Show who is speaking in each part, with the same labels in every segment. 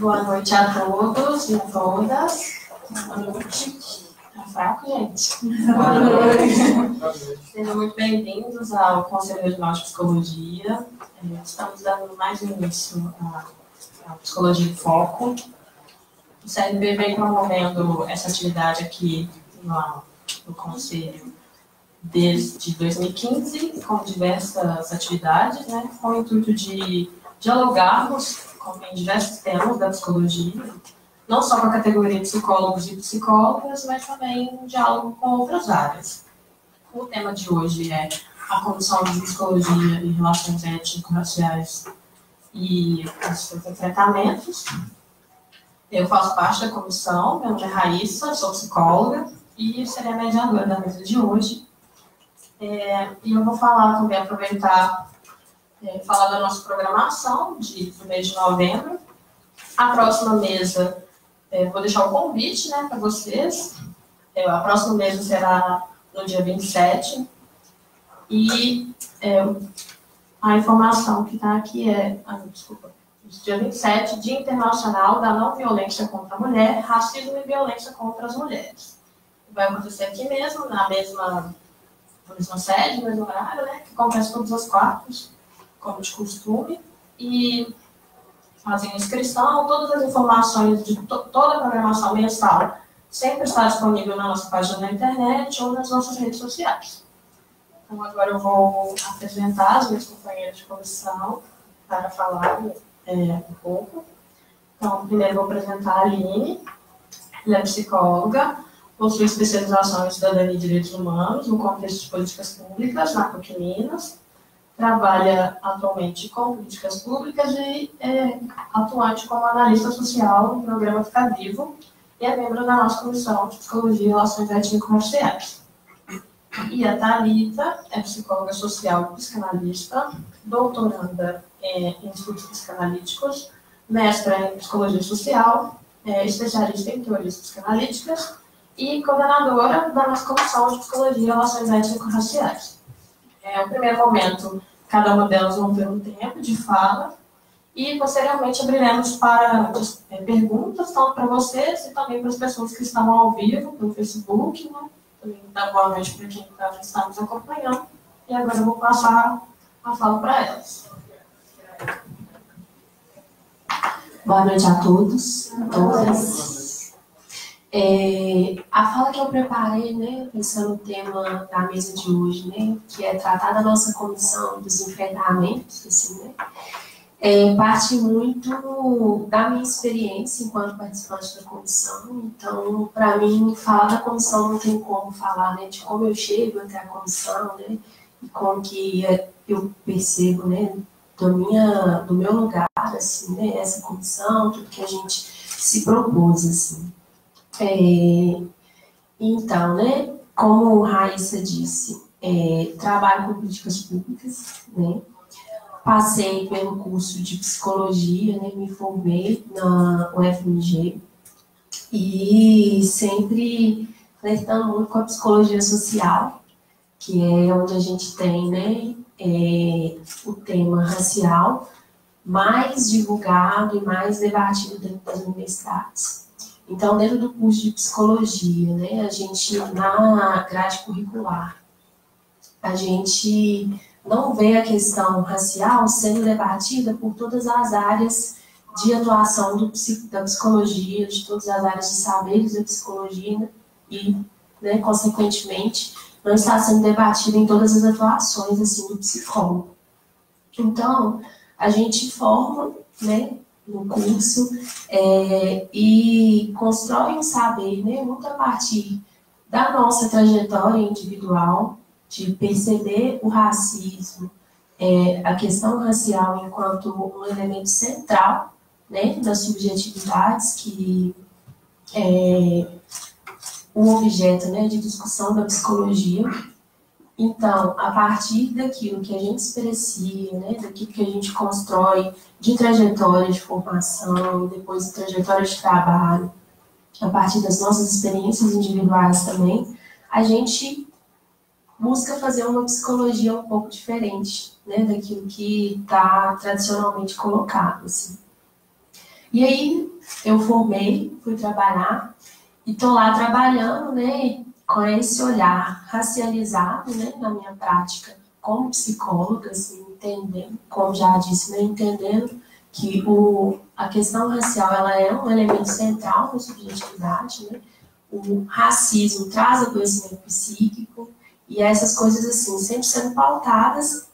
Speaker 1: Boa noite a todos e a todas. Boa noite. Tá fraco, gente? Boa noite. Sejam muito bem-vindos ao Conselho Regional de Psicologia. É, estamos dando mais início à Psicologia em Foco. O CNB vem promovendo essa atividade aqui no, no Conselho desde 2015, com diversas atividades, né, com o intuito de dialogarmos com diversos temas da psicologia, não só com a categoria de psicólogos e psicólogas, mas também um diálogo com outras áreas. O tema de hoje é a Comissão de Psicologia e Relações Étnico-Raciais e os seus enfrentamentos. Eu faço parte da comissão, meu nome é Raíssa, sou psicóloga e serei a mediadora da mesa de hoje. É, e eu vou falar também, aproveitar é, falar da nossa programação de, do mês de novembro. A próxima mesa, é, vou deixar o convite né, para vocês. É, a próxima mesa será no dia 27. E é, a informação que está aqui é. Ah, desculpa. Dia 27, Dia Internacional da Não Violência contra a Mulher, Racismo e Violência contra as Mulheres. Vai acontecer aqui mesmo, na mesma, na mesma sede, no mesmo horário, né? Que acontece todas as quartas como de costume, e fazem inscrição, todas as informações de to toda a programação mensal sempre está disponível na nossa página na internet ou nas nossas redes sociais. Então, agora eu vou apresentar as minhas companheiras de comissão para falar é, um pouco. Então, primeiro vou apresentar a Aline, ela é psicóloga, possui especialização em cidadania e direitos humanos no contexto de políticas públicas na PUC Minas, trabalha atualmente com políticas públicas e é atuante como analista social no programa Ficar Vivo e é membro da nossa comissão de Psicologia e Relações Étnico-Raciais. E a Thalita é psicóloga social e psicanalista, doutoranda em estudos psicanalíticos, mestra em psicologia social, é especialista em teorias psicanalíticas e coordenadora da nossa comissão de Psicologia e Relações Étnico-Raciais. É, o primeiro momento Cada uma delas vão ter um tempo de fala. E posteriormente abriremos para é, perguntas, tanto para vocês e também para as pessoas que estão ao vivo pelo Facebook. Né? Também dá boa noite para quem tá, está nos acompanhando. E agora eu vou passar a fala para elas.
Speaker 2: Boa noite a todos, todas. É, a fala que eu preparei, né, pensando no tema da mesa de hoje, né, que é tratar da nossa comissão dos enfrentamentos, assim, né, é, parte muito da minha experiência enquanto participante da comissão. Então, para mim, falar da comissão não tem como falar, né, de como eu chego até a comissão, né, e como que eu percebo, né, do, minha, do meu lugar, assim, né, essa comissão, tudo que a gente se propôs, assim. É, então, né, como Raíssa disse, é, trabalho com políticas públicas, né, passei pelo curso de psicologia, né, me formei na UFMG e sempre flertando muito com a psicologia social, que é onde a gente tem, né, é, o tema racial mais divulgado e mais debatido dentro das universidades. Então, dentro do curso de psicologia, né, a gente, na grade curricular, a gente não vê a questão racial sendo debatida por todas as áreas de atuação do, da psicologia, de todas as áreas de saberes da psicologia e, né, consequentemente, não está sendo debatida em todas as atuações assim do psicólogo. Então, a gente forma, né, no curso é, e constrói um saber, né, muito a partir da nossa trajetória individual, de perceber o racismo, é, a questão racial enquanto um elemento central né, das subjetividades que é o objeto né, de discussão da psicologia então, a partir daquilo que a gente exprecia, né, daquilo que a gente constrói de trajetória de formação, depois de trajetória de trabalho, a partir das nossas experiências individuais também, a gente busca fazer uma psicologia um pouco diferente, né, daquilo que está tradicionalmente colocado, assim. E aí eu formei, fui trabalhar e tô lá trabalhando, né, com esse olhar racializado, né, na minha prática como psicóloga, assim, entendendo, como já disse, né, entendendo que o, a questão racial ela é um elemento central na subjetividade, né? O racismo traz adoecimento psíquico e essas coisas assim sempre sendo pautadas,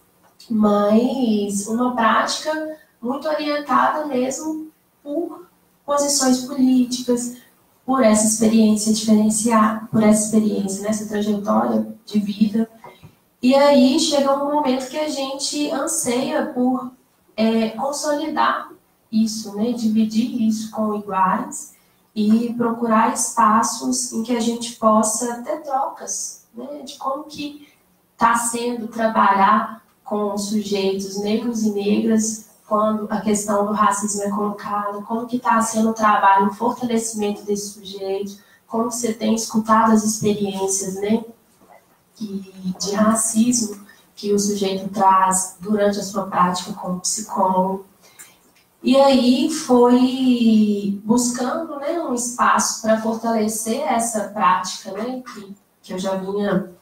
Speaker 2: mas uma prática muito orientada mesmo por posições políticas, por essa experiência diferenciada, por essa experiência, nessa trajetória de vida. E aí chega um momento que a gente anseia por é, consolidar isso, né? dividir isso com iguais e procurar espaços em que a gente possa ter trocas né? de como que está sendo trabalhar com sujeitos negros e negras quando a questão do racismo é colocada, como que está sendo o trabalho, o fortalecimento desses sujeitos, como você tem escutado as experiências né, de racismo que o sujeito traz durante a sua prática como psicólogo. E aí foi buscando né, um espaço para fortalecer essa prática né, que, que eu já vinha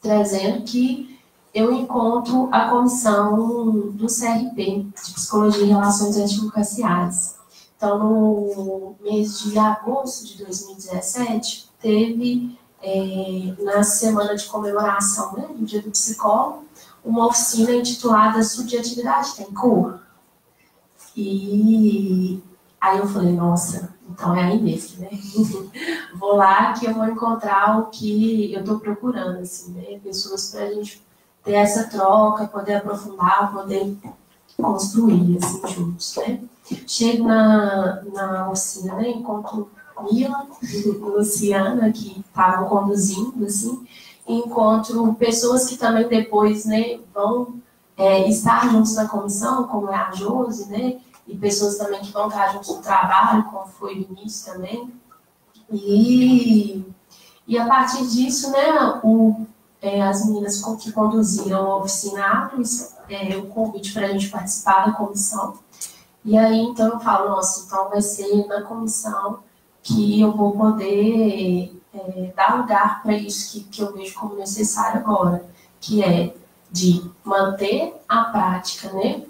Speaker 2: trazendo, que eu encontro a comissão do CRP, de Psicologia e Relações Étnico-Raciais. Então, no mês de agosto de 2017, teve, é, na semana de comemoração né, do Dia do Psicólogo, uma oficina intitulada Subjetividade tem cor. E aí eu falei, nossa, então é a Inês, né? vou lá que eu vou encontrar o que eu estou procurando, assim, né? Pessoas para a gente ter essa troca, poder aprofundar, poder construir, assim, juntos, né? Chego na, na oficina, né? Encontro Mila Luciana, que estavam conduzindo, assim, encontro pessoas que também depois né, vão é, estar juntos na comissão, como é a Josi, né, e pessoas também que vão estar juntos no trabalho, como foi o Vinícius também. E, e a partir disso, né, o, é, as meninas que conduziram a oficina abrem é, o convite para a gente participar da comissão. E aí, então, eu falo, nossa, então vai ser na comissão que eu vou poder é, dar lugar para isso que, que eu vejo como necessário agora, que é de manter a prática né,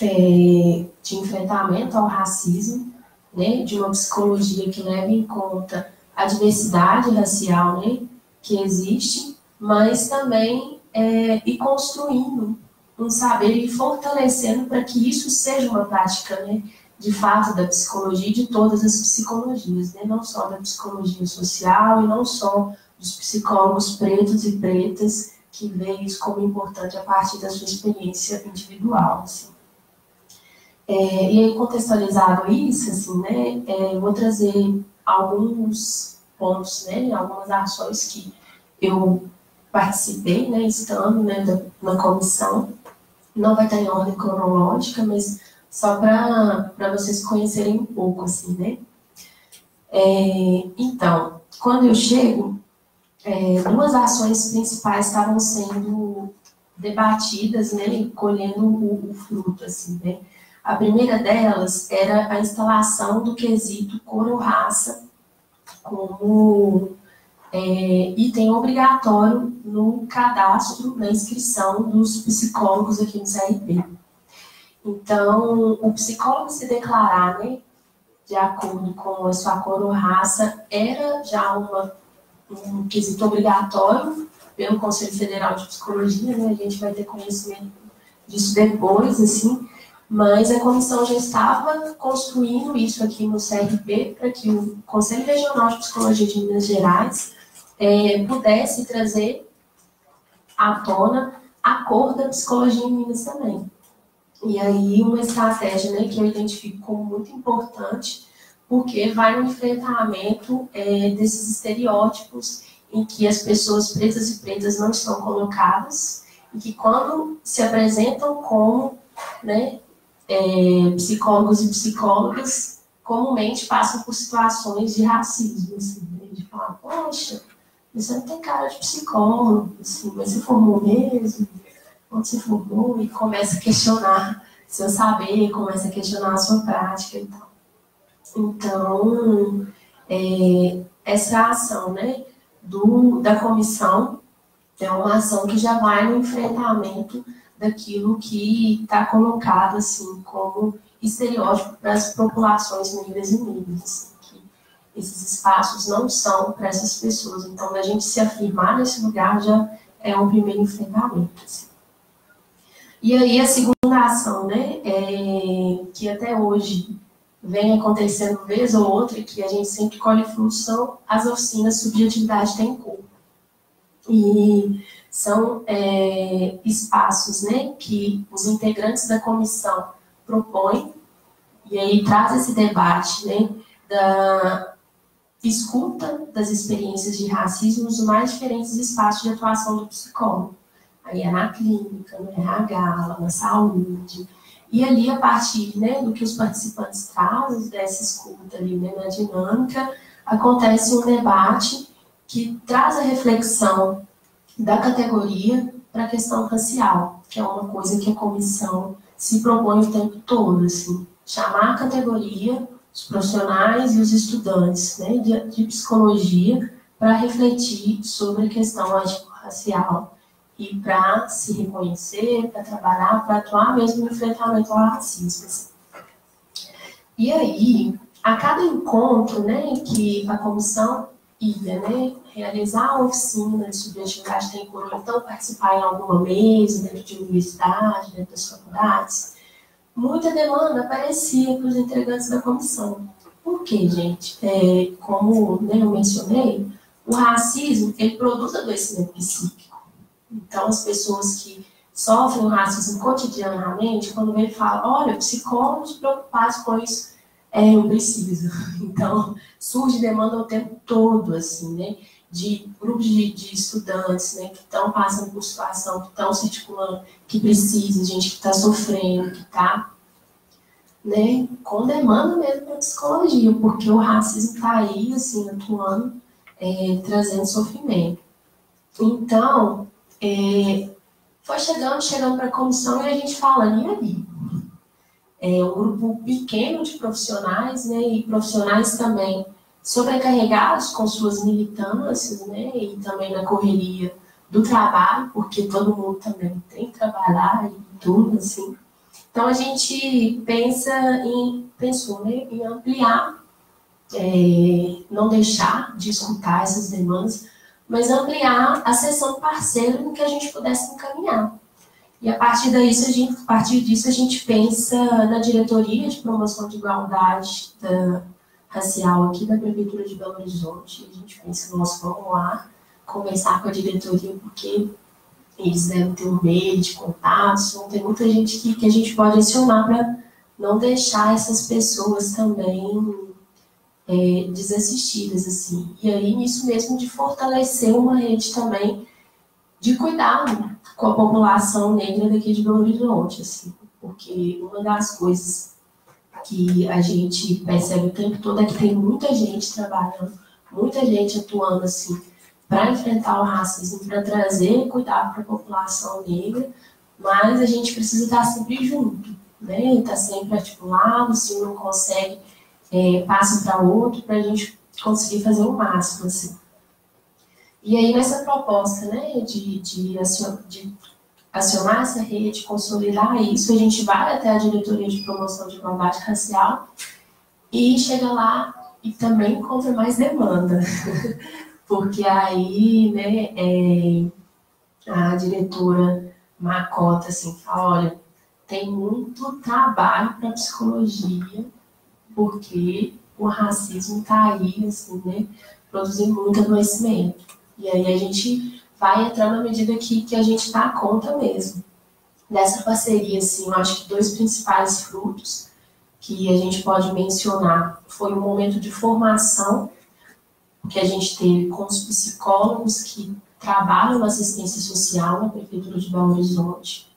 Speaker 2: é, de enfrentamento ao racismo, né, de uma psicologia que leve em conta a diversidade racial né, que existe, mas também é, ir construindo um saber e fortalecendo para que isso seja uma prática né, de fato da psicologia e de todas as psicologias, né? não só da psicologia social e não só dos psicólogos pretos e pretas que veem isso como importante a partir da sua experiência individual. Assim. É, e aí, contextualizado isso, assim, né, é, vou trazer alguns pontos, né, algumas ações que eu participei, né, estando né, na comissão. Não vai estar em ordem cronológica, mas só para vocês conhecerem um pouco, assim, né? É, então, quando eu chego, é, duas ações principais estavam sendo debatidas, né, colhendo o, o, fruto, assim, né? A primeira delas era a instalação do quesito cor ou raça como é, item obrigatório no cadastro, na inscrição dos psicólogos aqui no CRP. Então, o psicólogo se declarar, né, de acordo com a sua cor ou raça, era já uma, um quesito obrigatório pelo Conselho Federal de Psicologia, né, a gente vai ter conhecimento disso depois, assim, mas a comissão já estava construindo isso aqui no CRP para que o Conselho Regional de Psicologia de Minas Gerais é, pudesse trazer à tona a cor da psicologia em Minas também. E aí, uma estratégia né, que eu identifico como muito importante, porque vai no enfrentamento é, desses estereótipos em que as pessoas pretas e pretas não estão colocadas, e que quando se apresentam como né, é, psicólogos e psicólogas, comumente passam por situações de racismo, assim, né, de falar, poxa, você não tem cara de psicólogo, assim, mas você formou mesmo? onde se formou e começa a questionar seu saber, começa a questionar a sua prática e tal. Então, é, essa ação né, do, da comissão é uma ação que já vai no enfrentamento daquilo que está colocado assim como estereótipo para as populações negras e negras. Esses espaços não são para essas pessoas. Então, a gente se afirmar nesse lugar já é um primeiro enfrentamento. Assim. E aí, a segunda ação, né, é, que até hoje vem acontecendo vez ou outra, que a gente sempre colhe frutos, são as oficinas Subjetividade Tem Cor. E são é, espaços né, que os integrantes da comissão propõem, e aí traz esse debate né, da escuta das experiências de racismo nos mais diferentes espaços de atuação do psicólogo. Aí é na clínica, no RH, na saúde, e ali, a partir né, do que os participantes trazem dessa escuta ali, né, na dinâmica, acontece um debate que traz a reflexão da categoria para a questão racial, que é uma coisa que a comissão se propõe o tempo todo, assim, chamar a categoria, os profissionais e os estudantes né, de, de psicologia para refletir sobre a questão racial e para se reconhecer, para trabalhar, para atuar mesmo no enfrentamento ao racismo. Assim. E aí, a cada encontro né, que a comissão ia né, realizar a oficina de subjetividade temporal, então participar em alguma mesa dentro de universidade, dentro das faculdades, muita demanda aparecia para os integrantes da comissão. Por quê, gente? É, como né, eu mencionei, o racismo ele produz adoecimento psíquico. Então, as pessoas que sofrem o racismo cotidianamente, quando vem fala, olha, psicólogos preocupados com isso, é, eu preciso. Então, surge demanda o tempo todo, assim, né? De grupos de, de estudantes, né? Que estão passando por situação, que estão se articulando, que precisa, gente que está sofrendo, que está né, com demanda mesmo para psicologia, porque o racismo está aí, assim, atuando, é, trazendo sofrimento. Então, é, foi chegando, chegando para a comissão e a gente falando, e aí? É um grupo pequeno de profissionais, né, e profissionais também sobrecarregados com suas militâncias, né, e também na correria do trabalho, porque todo mundo também tem que trabalhar e tudo, assim. Então a gente pensa em, pensou, né, em ampliar, é, não deixar de escutar essas demandas, mas ampliar a sessão parceiro no que a gente pudesse encaminhar. E a partir, daí, a, gente, a partir disso, a gente pensa na diretoria de promoção de igualdade da, racial aqui da Prefeitura de Belo Horizonte. A gente pensa, nós vamos lá conversar com a diretoria, porque eles devem ter um meio de contatos, então tem muita gente que, que a gente pode acionar para não deixar essas pessoas também é, desassistidas, assim. E aí, nisso mesmo, de fortalecer uma rede também de cuidado com a população negra daqui de Belo Horizonte, assim. Porque uma das coisas que a gente percebe o tempo todo é que tem muita gente trabalhando, muita gente atuando, assim, para enfrentar o racismo, para trazer cuidado para a população negra, mas a gente precisa estar sempre junto, né? Estar sempre articulado, se não consegue é, passo para outro para a gente conseguir fazer o máximo, assim. E aí, nessa proposta, né, de, de, de acionar essa rede, consolidar isso, a gente vai até a diretoria de promoção de igualdade racial e chega lá e também encontra mais demanda. Porque aí, né, é, a diretora Macota, assim, fala, olha, tem muito trabalho para psicologia porque o racismo está aí, assim, né, produzindo muito adoecimento. E aí a gente vai entrando à medida que, que a gente dá conta mesmo. Dessa parceria, assim, eu acho que dois principais frutos que a gente pode mencionar foi o momento de formação que a gente teve com os psicólogos que trabalham na assistência social na Prefeitura de Belo Horizonte.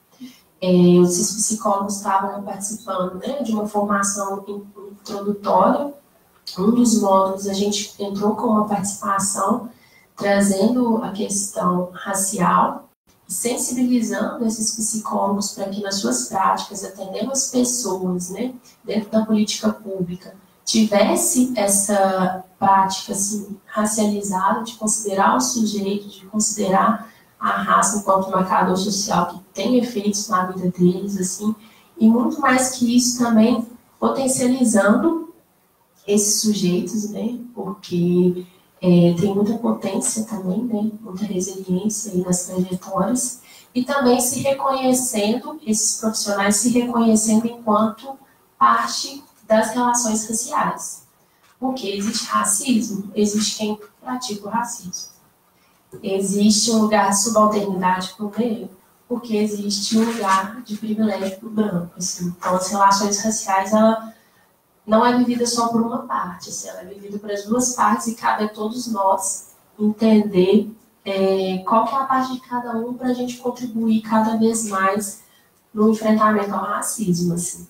Speaker 2: É, esses psicólogos estavam participando né, de uma formação introdutório, um dos módulos a gente entrou com uma participação trazendo a questão racial e sensibilizando esses psicólogos para que nas suas práticas, atendendo as pessoas, né, dentro da política pública, tivesse essa prática assim, racializada de considerar o sujeito, de considerar a raça enquanto marcador social que tem efeitos na vida deles, assim, e muito mais que isso também potencializando esses sujeitos, né, porque é, tem muita potência também, né, muita resiliência nas trajetórias, e também se reconhecendo, esses profissionais se reconhecendo enquanto parte das relações raciais. Porque existe racismo, existe quem pratica o racismo. Existe um lugar de subalternidade para o negro, porque existe um lugar de privilégio para o branco. Assim. Então, as relações raciais, ela não é vivida só por uma parte, assim, ela é vivida por as duas partes e cabe a todos nós entender é, qual é a parte de cada um para a gente contribuir cada vez mais no enfrentamento ao racismo. Assim.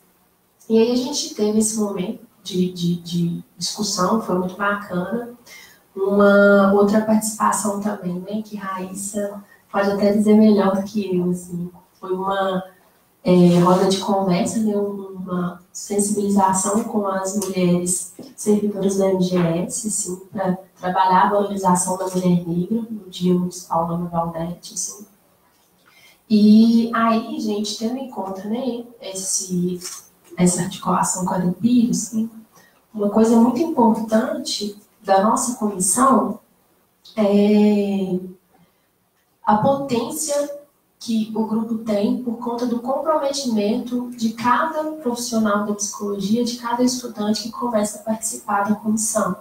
Speaker 2: E aí a gente teve esse momento de, de, de discussão, foi muito bacana. Uma outra participação também, né, que Raíssa pode até dizer melhor do que eu, assim, foi uma é, roda de conversa, né, uma sensibilização com as mulheres servidoras da MGS, assim, para trabalhar a valorização da mulher negra no Dia Municipal da Valdete, assim. E aí, gente, tendo em conta, né, esse essa articulação com a Limpírios, assim, uma coisa muito importante da nossa comissão é a potência que o grupo tem por conta do comprometimento de cada profissional da psicologia, de cada estudante que começa a participar da comissão.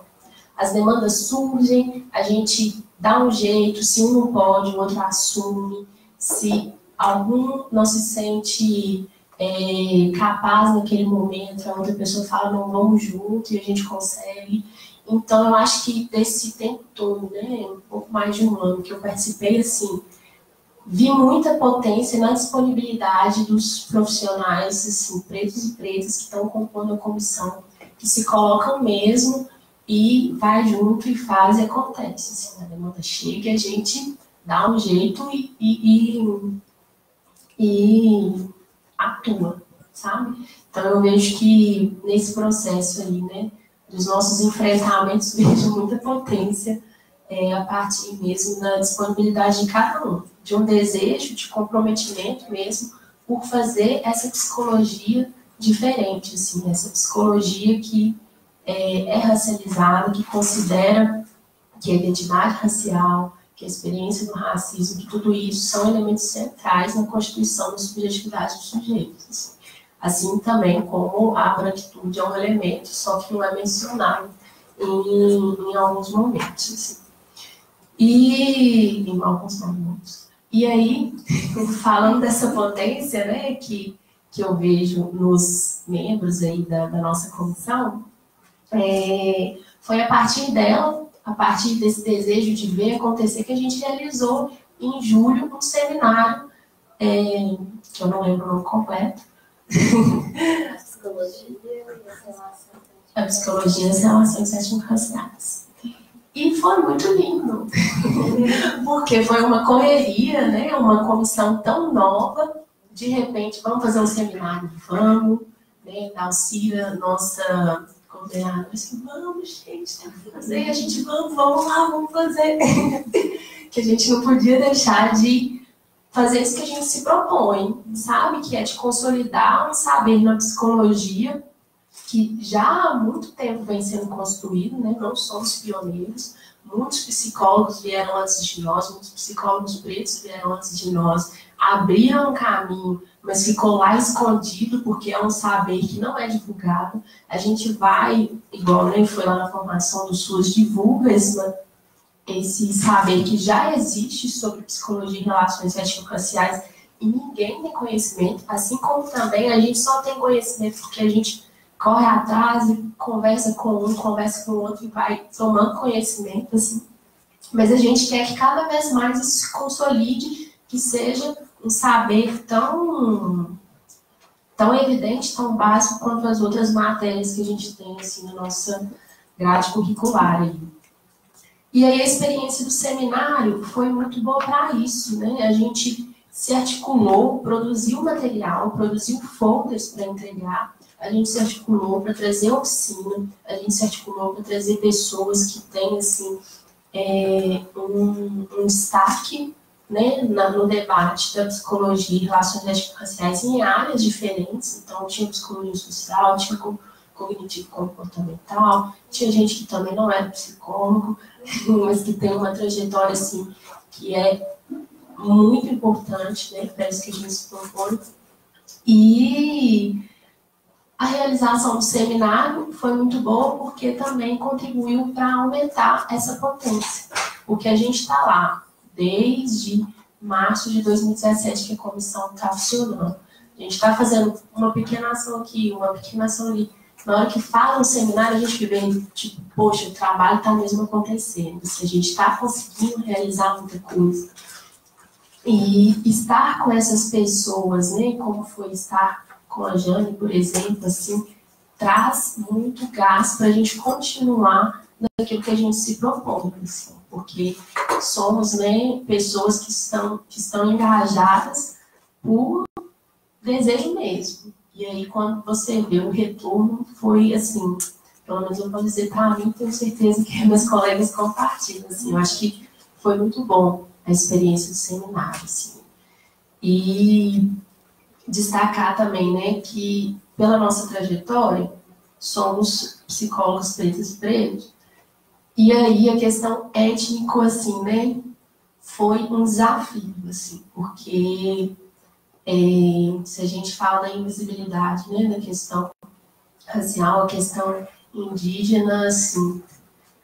Speaker 2: As demandas surgem, a gente dá um jeito, se um não pode, o outro assume, se algum não se sente é, capaz naquele momento, a outra pessoa fala, não, vamos junto e a gente consegue. Então, eu acho que desse tempo todo, né, um pouco mais de um ano que eu participei, assim, vi muita potência na disponibilidade dos profissionais, assim, pretos e pretas que estão compondo a comissão, que se colocam mesmo e vai junto e faz e acontece. Assim, a demanda chega e a gente dá um jeito e, e, e, e atua, sabe? Então eu vejo que nesse processo aí, né, dos nossos enfrentamentos, vejo muita potência é, a partir mesmo da disponibilidade de cada um, de um desejo, de comprometimento mesmo, por fazer essa psicologia diferente, assim, essa psicologia que é, é racializada, que considera que a identidade racial, que a experiência do racismo, que tudo isso são elementos centrais na constituição da subjetividade dos sujeitos. Assim também como a branquitude é um elemento, só que não é mencionado em, em alguns momentos. Assim. E em alguns momentos. E aí, falando dessa potência, né, que, que eu vejo nos membros aí da, da nossa comissão, é, foi a partir dela a partir desse desejo de ver acontecer, que a gente realizou em julho um seminário, é, que eu não lembro o nome completo. A psicologia e as relações. A psicologia e as relações étnico-raciais. E foi muito lindo, porque foi uma correria, né? uma comissão tão nova, de repente, vamos fazer um seminário, vamos, né? da Alcira, nossa coordenadora assim, vamos, gente, tem que fazer, a gente vamos, vamos lá, vamos fazer. que a gente não podia deixar de fazer isso que a gente se propõe, sabe? Que é de consolidar um saber na psicologia que já há muito tempo vem sendo construído, né? Não somos pioneiros. Muitos psicólogos vieram antes de nós, muitos psicólogos pretos vieram antes de nós, abriram caminho mas ficou lá escondido porque é um saber que não é divulgado. A gente vai, igual nem né, foi lá na formação do SUS, divulga esse, esse saber que já existe sobre psicologia e relações étnico-raciais e ninguém tem conhecimento, assim como também a gente só tem conhecimento porque a gente corre atrás e conversa com um, conversa com o outro e vai tomando conhecimento, assim. Mas a gente quer que cada vez mais isso se consolide, que seja um saber tão, tão evidente, tão básico quanto as outras matérias que a gente tem assim, na nossa grade curricular. E aí a experiência do seminário foi muito boa para isso, né? A gente se articulou, produziu material, produziu folders para entregar, a gente se articulou para trazer oficina, a gente se articulou para trazer pessoas que têm assim, é, um, um, destaque né, no debate da psicologia e relações étnico-raciais em áreas diferentes. Então, tinha psicologia social, tinha cognitivo comportamental, tinha gente que também não era psicólogo, mas que tem uma trajetória assim que é muito importante né, para isso que a gente se propõe. E a realização do seminário foi muito boa porque também contribuiu para aumentar essa potência, porque a gente está lá desde março de 2017 que a comissão está funcionando. A gente está fazendo uma pequena ação aqui, uma pequena ação ali. Na hora que fala no seminário, a gente vê, tipo, poxa, o trabalho está mesmo acontecendo, se a gente está conseguindo realizar muita coisa. E estar com essas pessoas, né, como foi estar com a Jane, por exemplo, assim, traz muito gás para a gente continuar naquilo que a gente se propõe, assim, porque somos né, pessoas que estão, que estão engajadas por desejo mesmo. E aí, quando você vê o retorno, foi assim, pelo menos eu posso dizer para mim, tenho certeza que meus colegas compartilham. Assim, eu acho que foi muito bom a experiência do seminário. Assim. E destacar também, né, que pela nossa trajetória, somos psicólogos pretos e pretos, e aí a questão étnico, assim, né, foi um desafio, assim, porque é, se a gente fala da invisibilidade, né, da questão racial, a questão indígena, assim,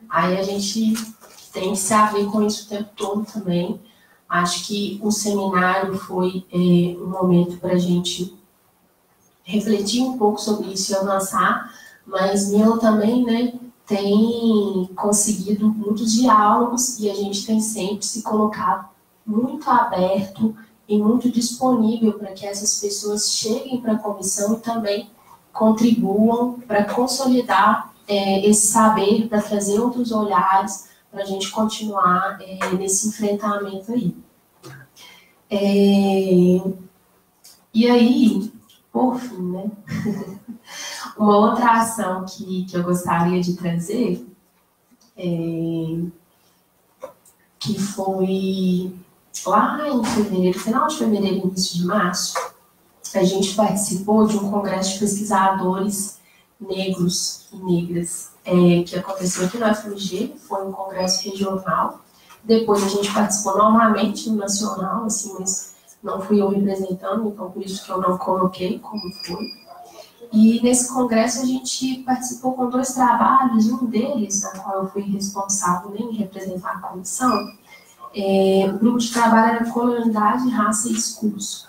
Speaker 2: aí a gente tem que se haver com isso o tempo todo também, Acho que o seminário foi é, um momento para a gente refletir um pouco sobre isso e avançar, mas Milo também, né, tem conseguido muitos diálogos e a gente tem sempre se colocado muito aberto e muito disponível para que essas pessoas cheguem para a comissão e também contribuam para consolidar é, esse saber, para trazer outros olhares, para a gente continuar é, nesse enfrentamento aí. É, e aí, por fim, né? Uma outra ação que, que eu gostaria de trazer é, que foi lá em fevereiro, final de fevereiro, início de março, a gente participou de um congresso de pesquisadores negros e negras é, que aconteceu aqui no FMG, foi um congresso regional. Depois a gente participou novamente no nacional, assim, mas não fui eu representando, então por isso que eu não coloquei como foi. E nesse congresso a gente participou com dois trabalhos, um deles, na qual eu fui responsável em representar a comissão, é, o grupo de trabalho era colonialidade, raça e discurso.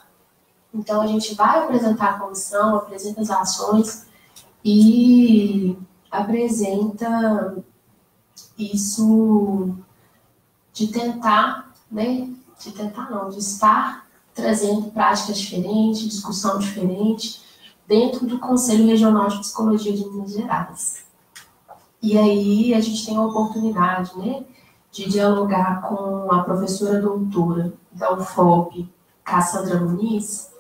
Speaker 2: Então a gente vai apresentar a comissão, apresenta as ações e apresenta isso de tentar, né, de tentar não, de estar trazendo práticas diferentes, discussão diferente, dentro do Conselho Regional de Psicologia de Minas Gerais. E aí a gente tem a oportunidade, né, de dialogar com a professora doutora da UFOP, Cassandra Muniz,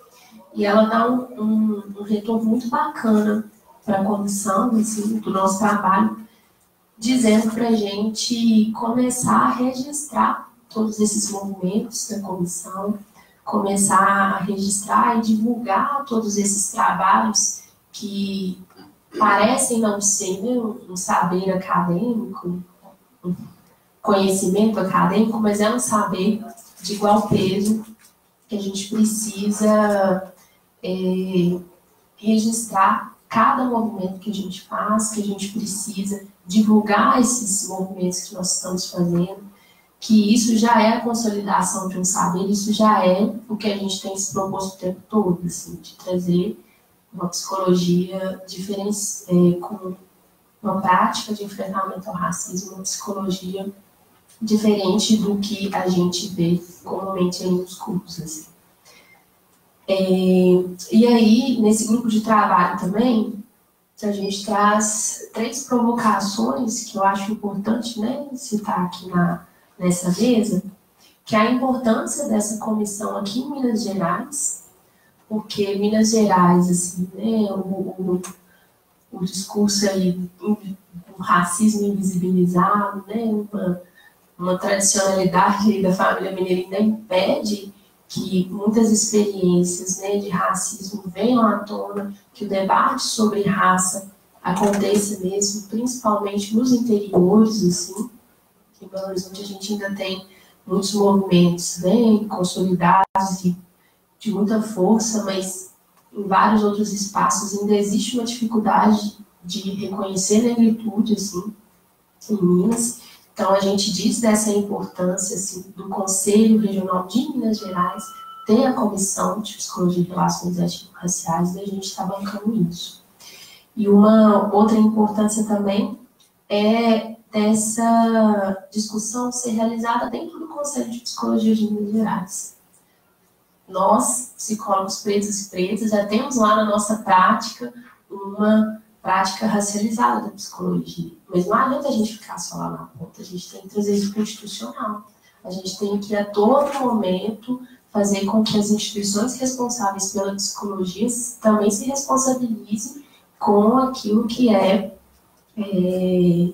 Speaker 2: e ela dá um, um, um retorno muito bacana para a comissão assim, do nosso trabalho, dizendo para a gente começar a registrar todos esses movimentos da comissão, começar a registrar e divulgar todos esses trabalhos que parecem não ser né, um saber acadêmico, um conhecimento acadêmico, mas é um saber de igual peso que a gente precisa é, registrar cada movimento que a gente faz, que a gente precisa divulgar esses movimentos que nós estamos fazendo, que isso já é a consolidação de um saber, isso já é o que a gente tem se proposto o tempo todo, assim, de trazer uma psicologia diferente, é, com uma prática de enfrentamento ao racismo, uma psicologia diferente do que a gente vê comumente nos cursos. Assim. É, e aí, nesse grupo de trabalho também, a gente traz três provocações que eu acho importante né, citar aqui na, nessa mesa, que a importância dessa comissão aqui em Minas Gerais, porque Minas Gerais, assim, né, o, o, o discurso aí, o racismo invisibilizado, né, uma, uma tradicionalidade da família mineira ainda impede que muitas experiências né, de racismo venham à tona, que o debate sobre raça aconteça mesmo, principalmente nos interiores, assim. Em Belo Horizonte a gente ainda tem muitos movimentos né, consolidados e de muita força, mas em vários outros espaços ainda existe uma dificuldade de reconhecer a negritude, assim, em Minas. Então, a gente diz dessa importância assim, do Conselho Regional de Minas Gerais ter a Comissão de Psicologia e Relações Étnico-Raciais e a gente está bancando isso. E uma outra importância também é dessa discussão ser realizada dentro do Conselho de Psicologia de Minas Gerais. Nós, psicólogos pretos e pretas, já temos lá na nossa prática uma prática racializada da psicologia. Mas não adianta a gente ficar só lá na ponta, a gente tem que trazer isso para o institucional. A gente tem que, a todo momento, fazer com que as instituições responsáveis pela psicologia também se responsabilizem com aquilo que é, é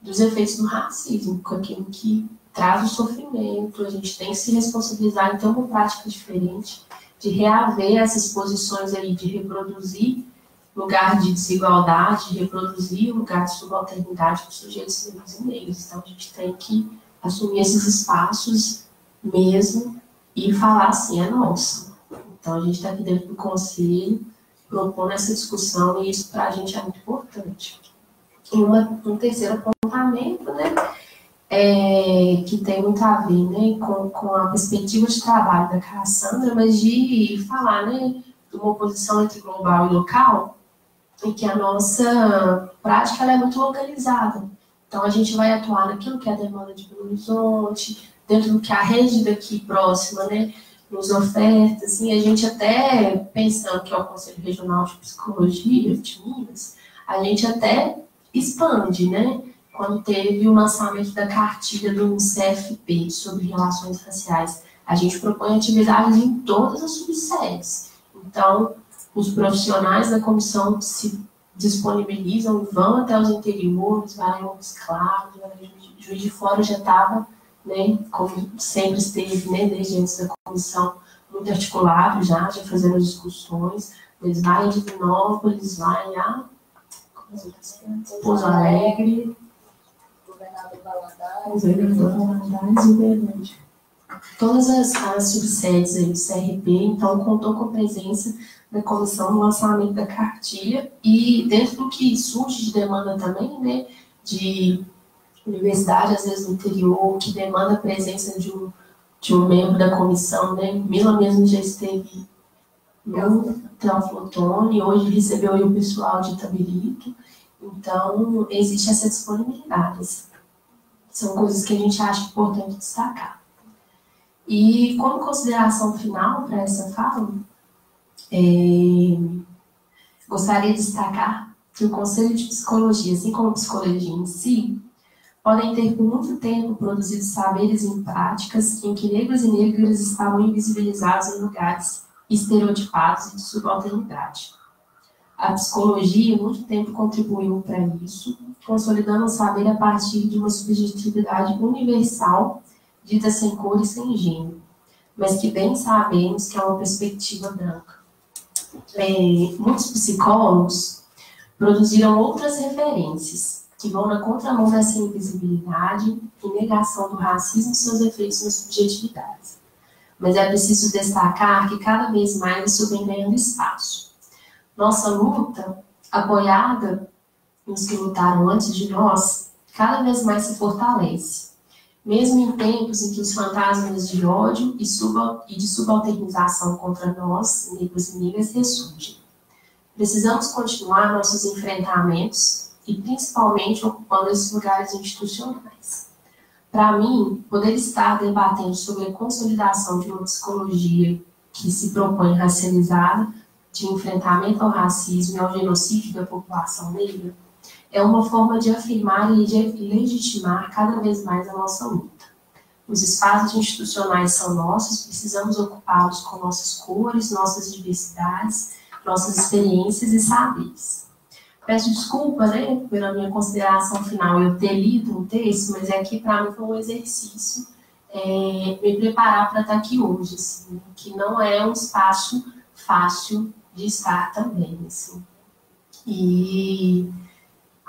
Speaker 2: dos efeitos do racismo, com aquilo que traz o sofrimento. A gente tem que se responsabilizar, então, com prática diferente, de reaver essas posições aí, de reproduzir lugar de desigualdade, reproduzir lugar de subalternidade para os sujeitos negros e negros. Então, a gente tem que assumir esses espaços mesmo e falar assim, é nosso. Então, a gente está aqui dentro do conselho propondo essa discussão e isso para a gente é muito importante. E uma, um terceiro apontamento, né, é, que tem muito a ver né, com, com a perspectiva de trabalho da Cassandra, mas de falar né, de uma oposição entre global e local, e que a nossa prática é muito localizada. Então, a gente vai atuar naquilo que é a demanda de Belo Horizonte, dentro do que a rede daqui próxima né, nos oferta. Assim, a gente até, pensando que é o Conselho Regional de Psicologia de Minas, a gente até expande, né? Quando teve o lançamento da cartilha do CFP sobre relações raciais, a gente propõe atividades em todas as subsedes. Então, os profissionais da comissão se disponibilizam, vão até os interiores, Varanhos Claros, Juiz de Fora já estava, né, como sempre esteve, né, desde antes da comissão, muito articulado já, já fazendo discussões, eles vai em Divinópolis, vai a Pouso Alegre, Governador Valadares, e Uberlândia. Todas as, as subsedes aí do CRP, então, contou com a presença da comissão no lançamento da cartilha e dentro do que surge de demanda também, né, de universidade, às vezes no interior, que demanda a presença de um, de um membro da comissão, né, Mila mesmo já esteve no Teoflotone, hoje recebeu aí o pessoal de Itabirito, então existe essa disponibilidade. São coisas que a gente acha importante destacar. E como consideração final para essa fala, é, gostaria de destacar que o Conselho de Psicologia, assim como a psicologia em si, podem ter por muito tempo produzido saberes e práticas em que negros e negras estavam invisibilizados em lugares estereotipados e de subalternidade. A psicologia, muito tempo, contribuiu para isso, consolidando o saber a partir de uma subjetividade universal, dita sem cor e sem gênero, mas que bem sabemos que é uma perspectiva branca é, muitos psicólogos produziram outras referências que vão na contramão dessa invisibilidade e negação do racismo e seus efeitos nas subjetividades. Mas é preciso destacar que cada vez mais isso vem ganhando espaço. Nossa luta, apoiada nos que lutaram antes de nós, cada vez mais se fortalece mesmo em tempos em que os fantasmas de ódio e, subal, e de subalternização contra nós, negros e negras, ressurgem. Precisamos continuar nossos enfrentamentos e principalmente ocupando esses lugares institucionais. Para mim, poder estar debatendo sobre a consolidação de uma psicologia que se propõe racializada, de enfrentamento ao racismo e ao genocídio da população negra, é uma forma de afirmar e de legitimar cada vez mais a nossa luta. Os espaços institucionais são nossos, precisamos ocupá-los com nossas cores, nossas diversidades, nossas experiências e saberes. Peço desculpa, né, pela minha consideração final, eu ter lido o texto, mas é que para mim foi um exercício é, me preparar para estar aqui hoje, assim, que não é um espaço fácil de estar também, assim. E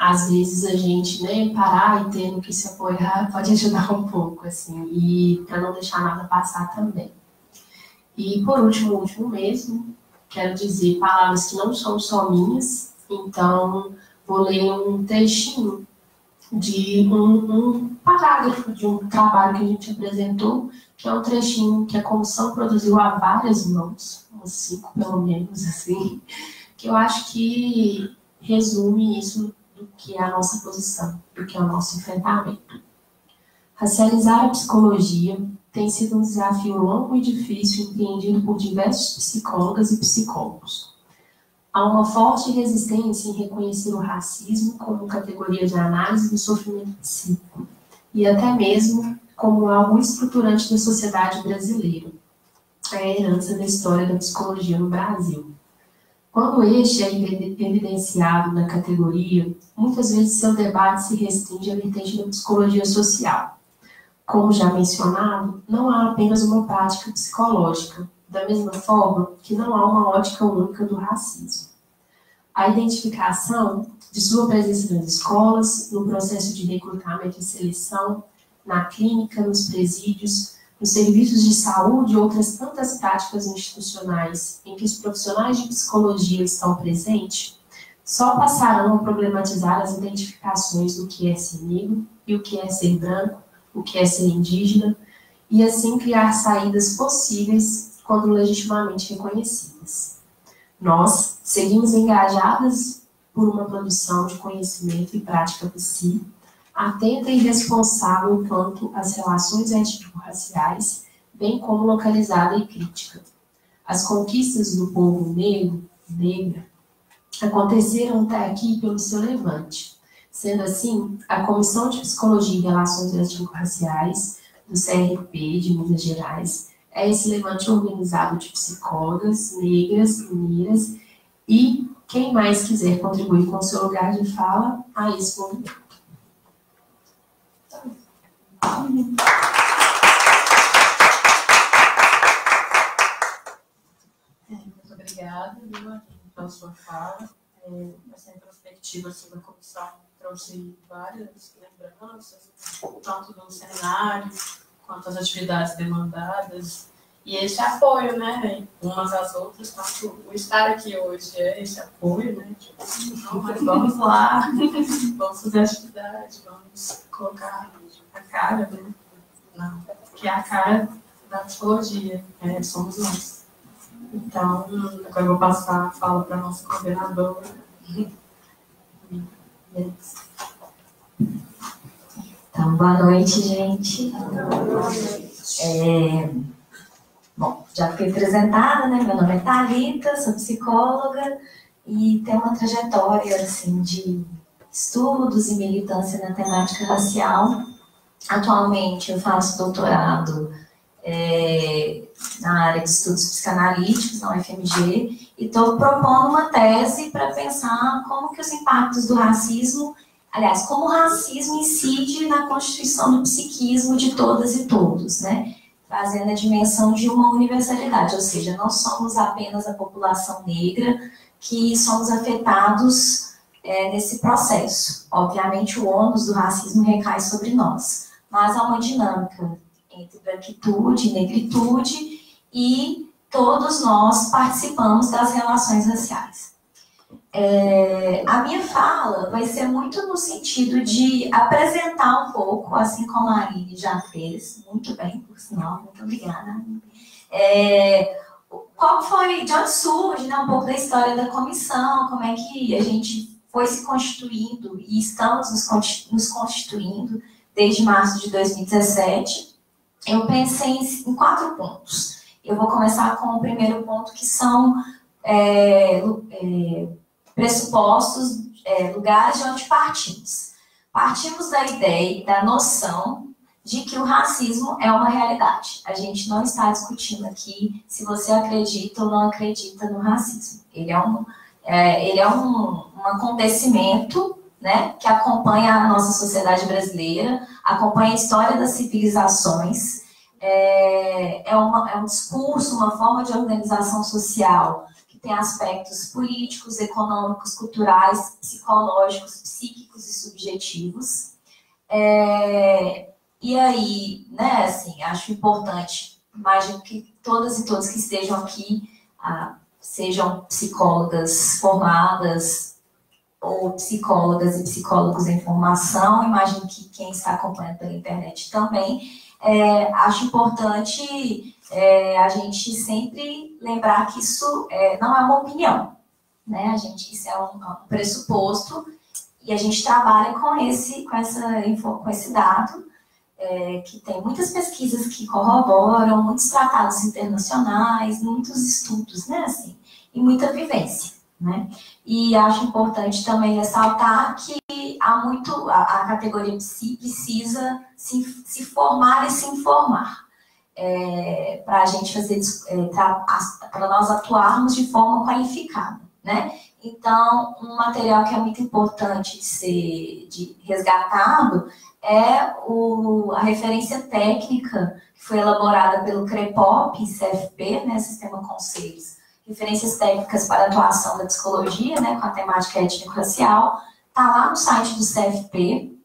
Speaker 2: às vezes a gente, né, parar e tendo que se apoiar pode ajudar um pouco, assim, e para não deixar nada passar também. E por último, último mesmo, quero dizer palavras que não são só minhas, então vou ler um trechinho de um, um, parágrafo de um trabalho que a gente apresentou, que é um trechinho que a comissão produziu a várias mãos, uns cinco pelo menos, assim, que eu acho que resume isso do que é a nossa posição, do que é o nosso enfrentamento. Racializar a psicologia tem sido um desafio longo e difícil empreendido por diversos psicólogas e psicólogos. Há uma forte resistência em reconhecer o racismo como categoria de análise do sofrimento psíquico e até mesmo como algo estruturante da sociedade brasileira, a herança da história da psicologia no Brasil. Quando este é evidenciado na categoria, muitas vezes seu debate se restringe à vertente da psicologia social. Como já mencionado, não há apenas uma prática psicológica, da mesma forma que não há uma ótica única do racismo. A identificação de sua presença nas escolas, no processo de recrutamento e seleção, na clínica, nos presídios, nos serviços de saúde e outras tantas práticas institucionais em que os profissionais de psicologia estão presentes, só passarão a problematizar as identificações do que é ser negro e o que é ser branco, o que é ser indígena, e assim criar saídas possíveis quando legitimamente reconhecidas. Nós seguimos engajadas por uma produção de conhecimento e prática possível atenta e responsável quanto às relações étnico-raciais, bem como localizada e crítica. As conquistas do povo negro, negra, aconteceram até aqui pelo seu levante. Sendo assim, a Comissão de Psicologia e Relações Étnico-Raciais do CRP de Minas Gerais é esse levante organizado de psicólogas negras, mineiras e quem mais quiser contribuir com seu lugar de fala a esse movimento.
Speaker 1: É, muito obrigada, Lima, pela sua fala. É, essa perspectiva assim, da comissão trouxe várias lembranças, tanto do cenário, quanto as atividades demandadas, e esse apoio, né, umas às outras, tanto o estar aqui hoje é esse apoio, né, tipo, não, mas vamos lá, vamos fazer atividade, vamos colocar a cara, né? Que é a cara da psicologia, é, somos nós. Então, agora eu vou passar a fala para a nossa coordenadora.
Speaker 3: Então, boa noite, gente. É, bom, já fui apresentada, né? Meu nome é Thalita, sou psicóloga e tenho uma trajetória assim, de estudos e militância na temática racial Atualmente eu faço doutorado é, na área de estudos psicanalíticos na UFMG e estou propondo uma tese para pensar como que os impactos do racismo, aliás, como o racismo incide na constituição do psiquismo de todas e todos, né? Fazendo a dimensão de uma universalidade, ou seja, não somos apenas a população negra que somos afetados é, nesse processo. Obviamente, o ônus do racismo recai sobre nós mas há uma dinâmica entre branquitude negritude e todos nós participamos das relações raciais. É, a minha fala vai ser muito no sentido de apresentar um pouco, assim como a Aline já fez, muito bem, por sinal, muito obrigada. É, qual foi, de onde surge né, um pouco da história da comissão, como é que a gente foi se constituindo e estamos nos constituindo desde março de 2017, eu pensei em, quatro pontos. Eu vou começar com o primeiro ponto, que são é, é, pressupostos, é, lugares de onde partimos. Partimos da ideia, da noção de que o racismo é uma realidade. A gente não está discutindo aqui se você acredita ou não acredita no racismo. Ele é um, é, ele é um, um acontecimento né, que acompanha a nossa sociedade brasileira, acompanha a história das civilizações, é, é, uma, é um discurso, uma forma de organização social que tem aspectos políticos, econômicos, culturais, psicológicos, psíquicos e subjetivos. É, e aí, né, assim, acho importante, imagino que todas e todos que estejam aqui ah, sejam psicólogas formadas ou psicólogas e psicólogos em formação, imagino que quem está acompanhando pela internet também. É, acho importante é, a gente sempre lembrar que isso é, não é uma opinião, né? A gente, isso é um, um, pressuposto e a gente trabalha com esse, com essa, com esse dado, é, que tem muitas pesquisas que corroboram, muitos tratados internacionais, muitos estudos, né, assim, e muita vivência, né? E acho importante também ressaltar que há muito, a, a categoria psi precisa se, se formar e se informar. É, para a gente fazer, é, para nós atuarmos de forma qualificada, né? Então, um material que é muito importante de ser de resgatado é o, a referência técnica que foi elaborada pelo CREPOP, CFP, né, Sistema Conselhos, referências técnicas para atuação da psicologia, né, com a temática étnico-racial, está lá no site do CFP,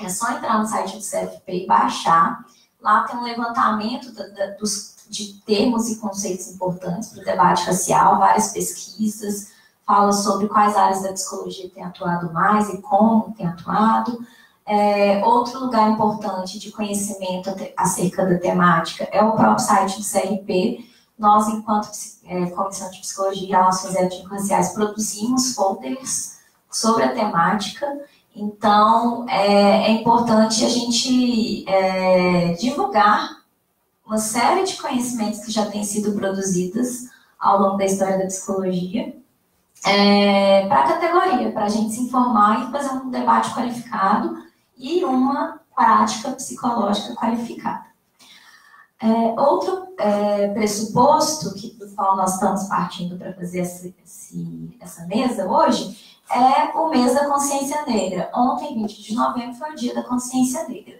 Speaker 3: é só entrar no site do CFP e baixar. Lá tem um levantamento da, da, dos, de termos e conceitos importantes para o debate racial, várias pesquisas, fala sobre quais áreas da psicologia tem atuado mais e como tem atuado. É, outro lugar importante de conhecimento acerca da temática é o próprio site do CRP. Nós, enquanto é, Comissão de Psicologia e Relações Étnico-Raciais, produzimos folders sobre a temática. Então, é, é importante a gente é, divulgar uma série de conhecimentos que já têm sido produzidos ao longo da história da psicologia é, para a categoria, para a gente se informar e fazer um debate qualificado e uma prática psicológica qualificada. É, outro é, pressuposto que, do qual nós estamos partindo para fazer esse, esse, essa mesa hoje é o mês da consciência negra. Ontem, 20 de novembro, foi o dia da consciência negra.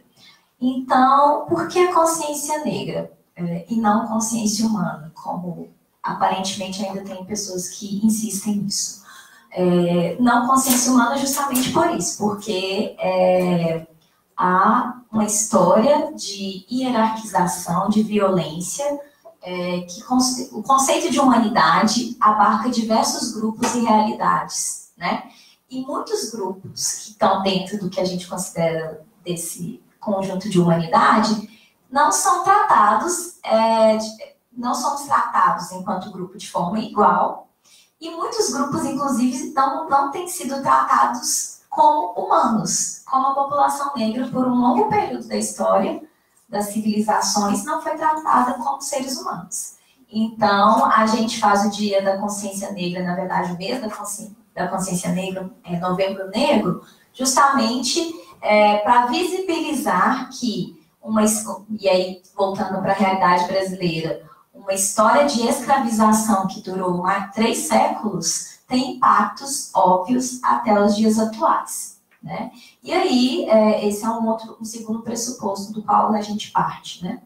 Speaker 3: Então, por que consciência negra é, e não consciência humana, como aparentemente ainda tem pessoas que insistem nisso? É, não consciência humana justamente por isso, porque é, há uma história de hierarquização, de violência, é, que o conceito de humanidade abarca diversos grupos e realidades, né? E muitos grupos que estão dentro do que a gente considera desse conjunto de humanidade não são tratados, é, não somos tratados enquanto grupo de forma igual, e muitos grupos, inclusive, não, não têm sido tratados como humanos, como a população negra, por um longo período da história das civilizações, não foi tratada como seres humanos. Então, a gente faz o Dia da Consciência Negra, na verdade, o mês da Consciência, da consciência Negra, é Novembro Negro, justamente é, para visibilizar que uma. E aí, voltando para a realidade brasileira, uma história de escravização que durou mais três séculos tem impactos óbvios até os dias atuais. Né? E aí, é, esse é um outro, um segundo pressuposto do qual a gente parte. Né?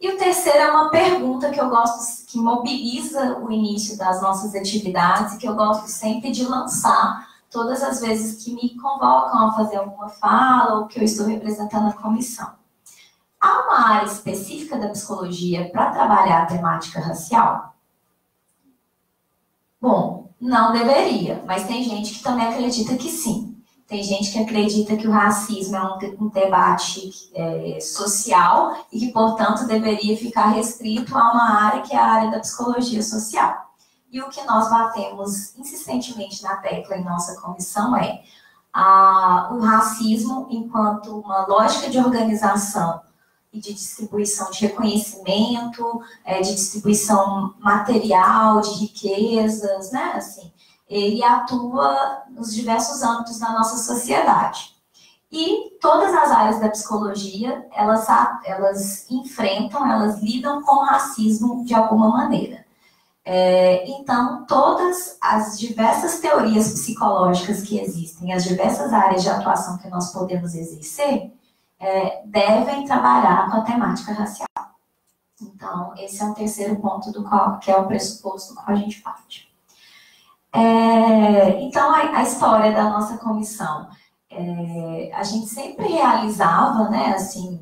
Speaker 3: E o terceiro é uma pergunta que eu gosto, que mobiliza o início das nossas atividades, que eu gosto sempre de lançar todas as vezes que me convocam a fazer alguma fala ou que eu estou representando a comissão. Há uma área específica da psicologia para trabalhar a temática racial? Bom, não deveria, mas tem gente que também acredita que sim. Tem gente que acredita que o racismo é um, um debate é, social e que, portanto, deveria ficar restrito a uma área que é a área da psicologia social. E o que nós batemos insistentemente na tecla em nossa comissão é a, o racismo enquanto uma lógica de organização e de distribuição de reconhecimento, é, de distribuição material, de riquezas, né? Assim, ele atua nos diversos âmbitos da nossa sociedade. E todas as áreas da psicologia, elas, elas enfrentam, elas lidam com racismo de alguma maneira. É, então, todas as diversas teorias psicológicas que existem, as diversas áreas de atuação que nós podemos exercer, é, devem trabalhar com a temática racial. Então, esse é um terceiro ponto do qual, que é o pressuposto do qual a gente parte. É, então, a, a, história da nossa comissão. É, a gente sempre realizava, né, assim,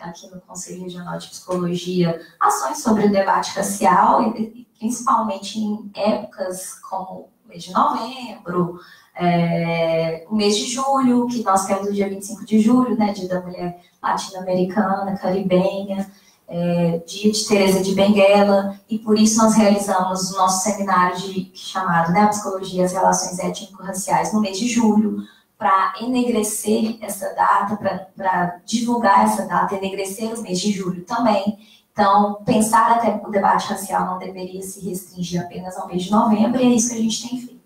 Speaker 3: aqui no Conselho Regional de Psicologia, ações sobre o debate racial, e, principalmente em épocas como mês de novembro, é, o mês de julho, que nós temos o dia 25 de julho, né, Dia da Mulher Latino-Americana, Caribenha, é, dia de Teresa de Benguela, e por isso nós realizamos o nosso seminário de, chamado né, Psicologia e as Relações Étnico-Raciais no mês de julho, para enegrecer essa data, para divulgar essa data, enegrecer o mês de julho também. Então, pensar até o debate racial não deveria se restringir apenas ao mês de novembro, e é isso que a gente tem feito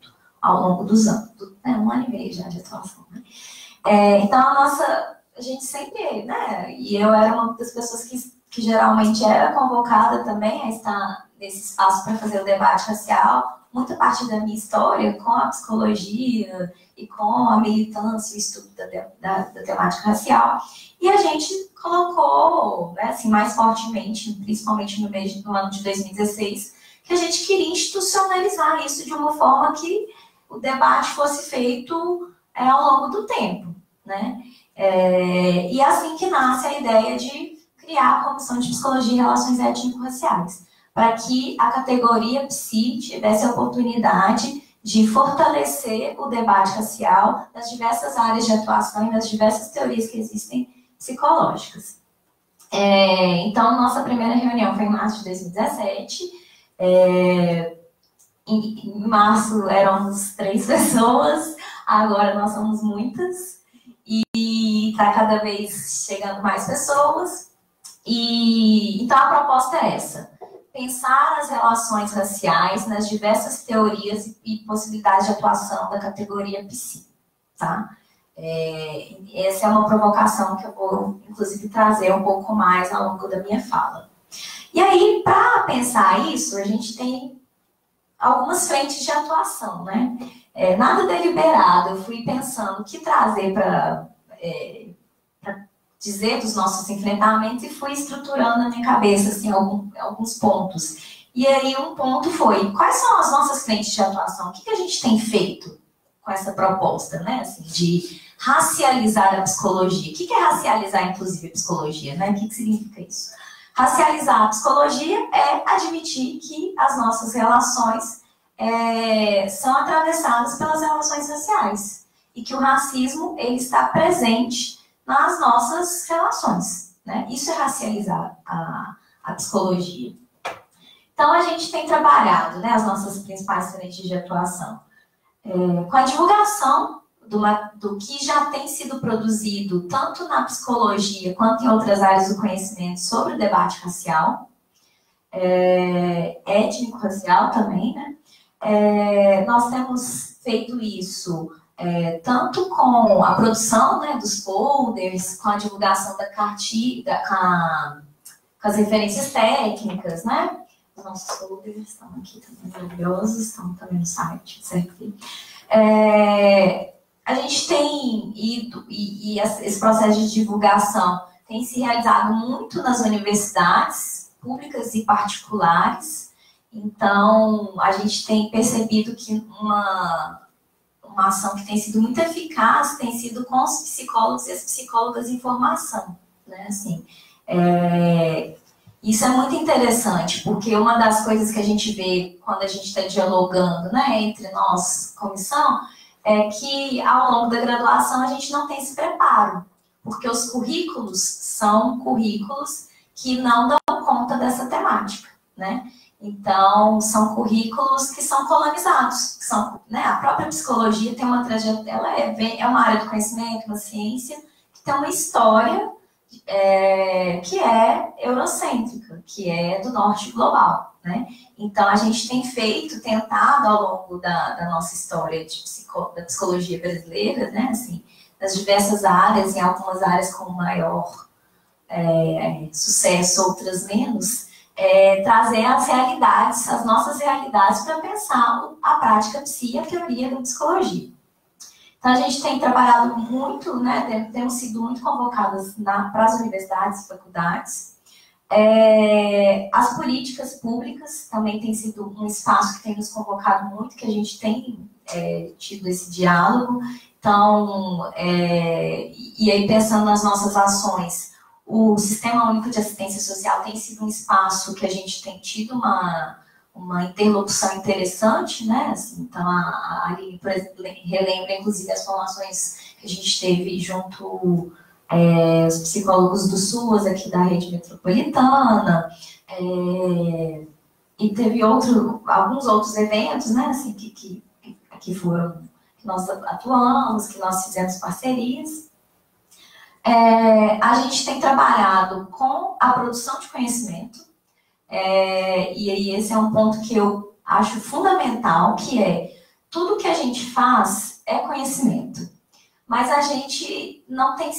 Speaker 3: ao longo dos anos, né, um ano e meio já de atuação. Né? É, então, a nossa, a gente sempre, né, e eu era uma das pessoas que que geralmente era convocada também a estar nesse espaço para fazer o debate racial, muita parte da minha história com a psicologia e com a militância o estudo da, da, da, temática racial. E a gente colocou, né, assim, mais fortemente, principalmente no, mês, no ano de 2016, que a gente queria institucionalizar isso de uma forma que o debate fosse feito é, ao longo do tempo, né? É, e é assim que nasce a ideia de criar a Comissão de Psicologia e Relações Étnico-Raciais, para que a categoria PSI tivesse a oportunidade de fortalecer o debate racial nas diversas áreas de atuação e nas diversas teorias que existem psicológicas. É, então, nossa primeira reunião foi em março de 2017. É, em, março éramos três pessoas, agora nós somos muitas. E está cada vez chegando mais pessoas. E então a proposta é essa: pensar as relações raciais nas diversas teorias e possibilidades de atuação da categoria psi, tá? É, essa é uma provocação que eu vou, inclusive, trazer um pouco mais ao longo da minha fala. E aí, para pensar isso, a gente tem algumas frentes de atuação, né? É, nada deliberado, eu fui pensando o que trazer para é, dizer dos nossos enfrentamentos e fui estruturando na minha cabeça assim, algum, alguns pontos. E aí um ponto foi, quais são as nossas frentes de atuação? O que, que a gente tem feito com essa proposta, né? Assim, de racializar a psicologia. O que, que é racializar, inclusive, a psicologia? Né? O que, que significa isso? Racializar a psicologia é admitir que as nossas relações é, são atravessadas pelas relações raciais e que o racismo ele está presente nas nossas relações. Né? Isso é racializar a, a psicologia. Então, a gente tem trabalhado né, as nossas principais frentes de atuação é, com a divulgação do, do, que já tem sido produzido, tanto na psicologia quanto em outras áreas do conhecimento, sobre o debate racial, é, étnico-racial também. Né? É, nós temos feito isso é, tanto com a produção né, dos folders, com a divulgação da cartilha, com, com, as referências técnicas, né? Os nossos folders estão aqui também maravilhosos, estão também no site, certo? É, a gente tem ido, e, e esse processo de divulgação tem se realizado muito nas universidades públicas e particulares, então a gente tem percebido que uma uma ação que tem sido muito eficaz tem sido com os psicólogos e as psicólogas em formação, né? Assim, é, isso é muito interessante, porque uma das coisas que a gente vê quando a gente está dialogando, né, entre nós, comissão, é que ao longo da graduação a gente não tem esse preparo, porque os currículos são currículos que não dão conta dessa temática, né? Então, são currículos que são colonizados. Que são, né, a própria psicologia tem uma trajetória, ela é, é uma área do conhecimento, uma ciência, que tem uma história é, que é eurocêntrica, que é do norte global. Né? Então, a gente tem feito, tentado ao longo da, da nossa história de psico, da psicologia brasileira, né, assim, nas diversas áreas, em algumas áreas com maior é, sucesso, outras menos, é, trazer as realidades, as nossas realidades, para pensar a prática psi e a teoria da psicologia. Então, a gente tem trabalhado muito, né, temos sido muito convocadas para as universidades faculdades. É, as políticas públicas também tem sido um espaço que tem nos convocado muito, que a gente tem é, tido esse diálogo. Então, é, e aí pensando nas nossas ações, o Sistema Único de Assistência Social tem sido um espaço que a gente tem tido uma, uma interlocução interessante, né? Assim, então, a, Aline relembra, inclusive, as formações que a gente teve junto é, os psicólogos do SUAS, aqui da rede metropolitana, é, e teve outro, alguns outros eventos, né? Assim, que, que, que foram, que nós atuamos, que nós fizemos parcerias. É, a gente tem trabalhado com a produção de conhecimento, é, e aí esse é um ponto que eu acho fundamental, que é tudo que a gente faz é conhecimento, mas a gente não tem,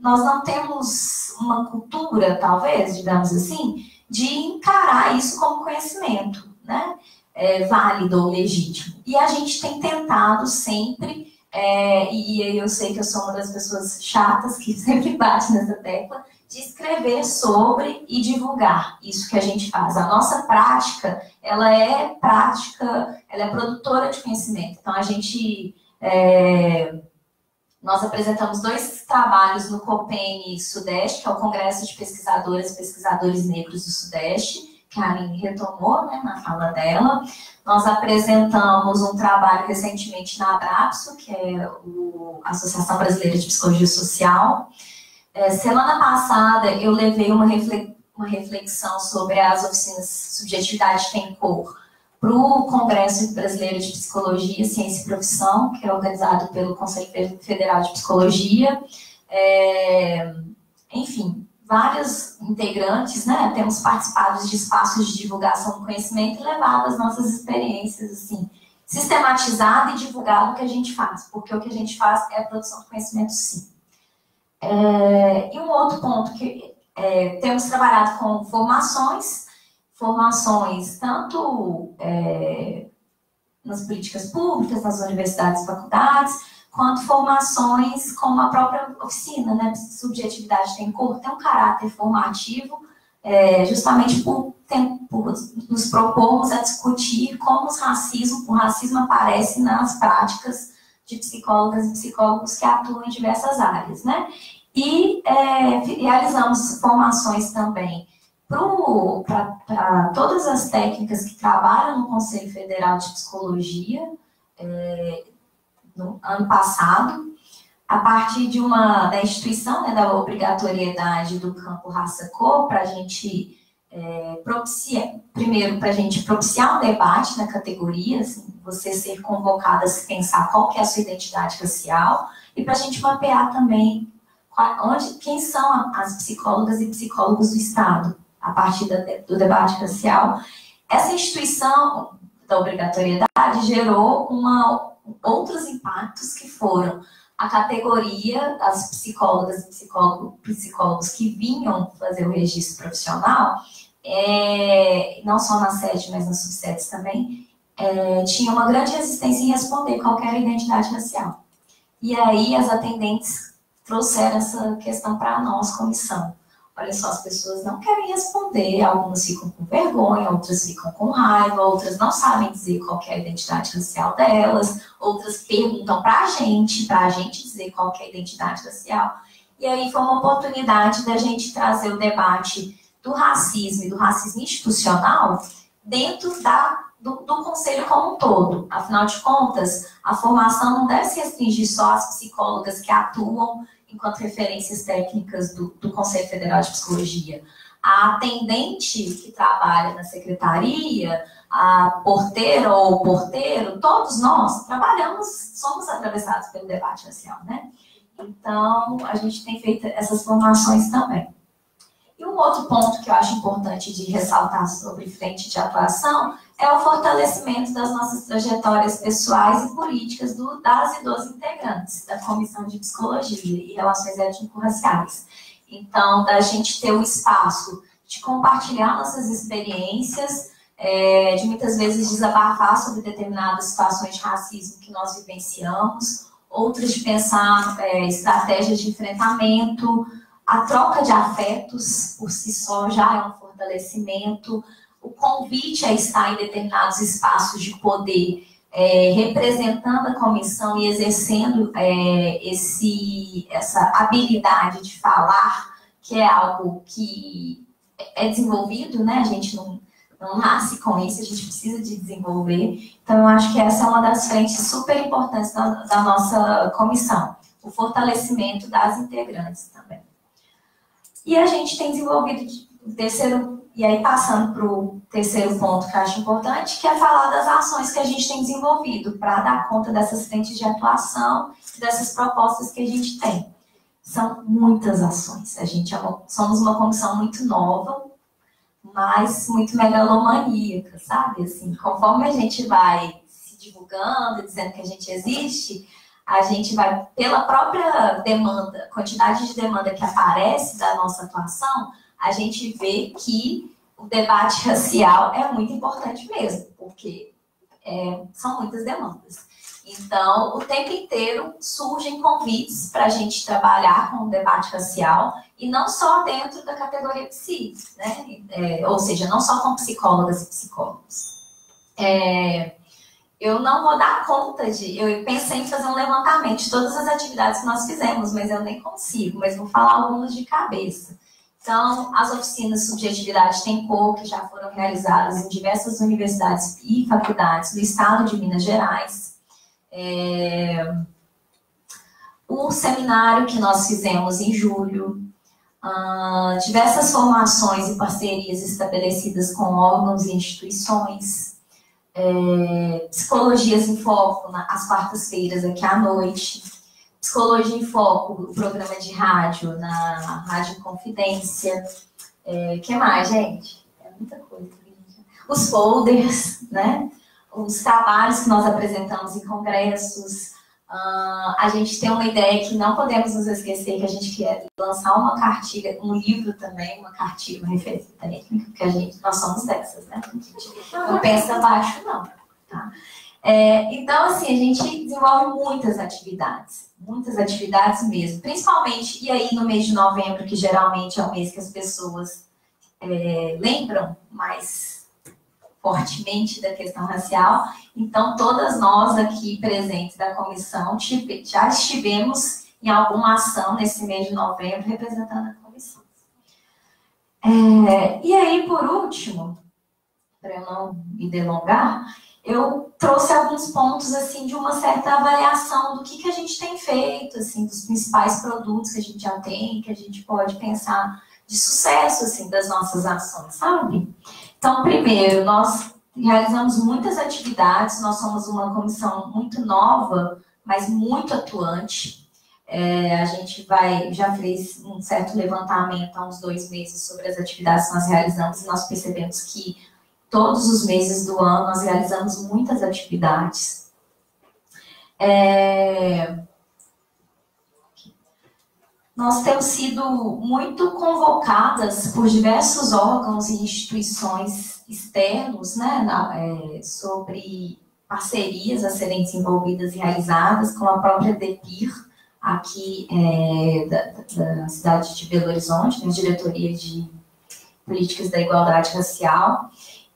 Speaker 3: nós não temos uma cultura, talvez, digamos assim, de encarar isso como conhecimento, né? É, válido ou legítimo. E a gente tem tentado sempre é, e eu sei que eu sou uma das pessoas chatas que sempre bate nessa tecla, de escrever sobre e divulgar isso que a gente faz. A nossa prática, ela é prática, ela é produtora de conhecimento. Então, a gente, é, nós apresentamos dois trabalhos no COPEN Sudeste, que é o Congresso de Pesquisadoras e Pesquisadores Negros do Sudeste, que a Aline retomou né, na fala dela. Nós apresentamos um trabalho recentemente na Abrapso, que é a Associação Brasileira de Psicologia Social. É, semana passada eu levei uma, reflexão sobre as oficinas Subjetividade Tem Cor para o Congresso Brasileiro de Psicologia, Ciência e Profissão, que é organizado pelo Conselho Federal de Psicologia. É, enfim, vários integrantes, né, temos participado de espaços de divulgação do conhecimento e levado as nossas experiências, assim, sistematizado e divulgado o que a gente faz, porque o que a gente faz é a produção de conhecimento, sim. É, e um outro ponto que é, temos trabalhado com formações, formações tanto é, nas políticas públicas, nas universidades e faculdades, quanto formações como a própria oficina, né? Subjetividade tem cor, tem um caráter formativo, é, justamente por, tem, por, nos propormos a discutir como os racismo, o racismo aparece nas práticas de psicólogas e psicólogos que atuam em diversas áreas, né? E é, realizamos formações também para todas as técnicas que trabalham no Conselho Federal de Psicologia, é, no ano passado, a partir de uma da instituição, né, da obrigatoriedade do campo raça-cor, para a gente é, propiciar, primeiro, para a gente propiciar um debate na categoria, assim, você ser convocada a se pensar qual que é a sua identidade racial, e para a gente mapear também onde, quem são as psicólogas e psicólogos do Estado, a partir do debate racial. Essa instituição da obrigatoriedade gerou uma outros impactos que foram a categoria das psicólogas e psicólogo, psicólogos que vinham fazer o registro profissional, é, não só na sede, mas nas subsedes também, é, tinha uma grande resistência em responder qualquer identidade racial. E aí as atendentes trouxeram essa questão para nós, comissão. Olha só, as pessoas não querem responder, algumas ficam com vergonha, outras ficam com raiva, outras não sabem dizer qual é a identidade racial delas, outras perguntam para a gente, para a gente dizer qual é a identidade racial. E aí foi uma oportunidade da gente trazer o debate do racismo e do racismo institucional dentro da, do, do conselho como um todo. Afinal de contas, a formação não deve se restringir só às psicólogas que atuam enquanto referências técnicas do, do Conselho Federal de Psicologia. A atendente que trabalha na secretaria, a porteira ou porteiro, todos nós trabalhamos, somos atravessados pelo debate racial, né? Então, a gente tem feito essas formações também. E um outro ponto que eu acho importante de ressaltar sobre frente de atuação é o fortalecimento das nossas trajetórias pessoais e políticas do, das e dos integrantes da Comissão de Psicologia e Relações Étnico-Raciais. Então, da gente ter o espaço de compartilhar nossas experiências, é, de muitas vezes desabafar sobre determinadas situações de racismo que nós vivenciamos, outras de pensar é, estratégias de enfrentamento, a troca de afetos por si só já é um fortalecimento, o convite a estar em determinados espaços de poder, é, representando a comissão e exercendo é, esse, essa habilidade de falar, que é algo que é desenvolvido, né? A gente não, não nasce com isso, a gente precisa de desenvolver. Então, eu acho que essa é uma das frentes super importantes da, da nossa comissão, o fortalecimento das integrantes também. E a gente tem desenvolvido o terceiro, e aí passando para o terceiro ponto que eu acho importante, que é falar das ações que a gente tem desenvolvido para dar conta dessas frentes de atuação, dessas propostas que a gente tem. São muitas ações. A gente é uma, somos uma comissão muito nova, mas muito megalomaníaca, sabe? Assim, conforme a gente vai se divulgando, dizendo que a gente existe, a gente vai, pela própria demanda, quantidade de demanda que aparece da nossa atuação, a gente vê que o debate racial é muito importante mesmo, porque é, são muitas demandas. Então, o tempo inteiro surgem convites para a gente trabalhar com o debate racial e não só dentro da categoria psi, né? É, ou seja, não só com psicólogas e psicólogos. É, eu não vou dar conta de. Eu pensei em fazer um levantamento de todas as atividades que nós fizemos, mas eu nem consigo, mas vou falar algumas de cabeça. Então, as oficinas Subjetividade Tem Cor, que já foram realizadas em diversas universidades e faculdades do estado de Minas Gerais. É... O seminário que nós fizemos em julho, uh, diversas formações e parcerias estabelecidas com órgãos e instituições, é, Psicologias em Foco, às quartas-feiras aqui à noite, Psicologia em Foco, o programa de rádio na Rádio Confidência. É, que mais, gente? É muita coisa. Os folders, né? Os trabalhos que nós apresentamos em congressos. Uh, a gente tem uma ideia que não podemos nos esquecer que a gente quer lançar uma cartilha, um livro também, uma cartilha, uma referência técnica, que a gente, nós somos dessas, né? A gente não pensa baixo, não. Tá? É, então, assim, a gente desenvolve muitas atividades, muitas atividades mesmo, principalmente, e aí no mês de novembro, que geralmente é o mês que as pessoas é, lembram mais fortemente da questão racial, então todas nós aqui presentes da comissão já estivemos em alguma ação nesse mês de novembro representando a comissão. É, e aí, por último, para eu não me delongar, eu trouxe alguns pontos assim de uma certa avaliação do que, que a gente tem feito, assim, dos principais produtos que a gente já tem, que a gente pode pensar de sucesso assim das nossas ações, sabe? Então, primeiro, nós realizamos muitas atividades, nós somos uma comissão muito nova, mas muito atuante. É, a gente vai, já fez um certo levantamento há uns dois meses sobre as atividades que nós realizamos e nós percebemos que todos os meses do ano nós realizamos muitas atividades. É... Nós temos sido muito convocadas por diversos órgãos e instituições externos né, na, é, sobre parcerias a serem desenvolvidas e realizadas com a própria DEPIR, aqui é, da, da, cidade de Belo Horizonte, na né, Diretoria de Políticas da Igualdade Racial.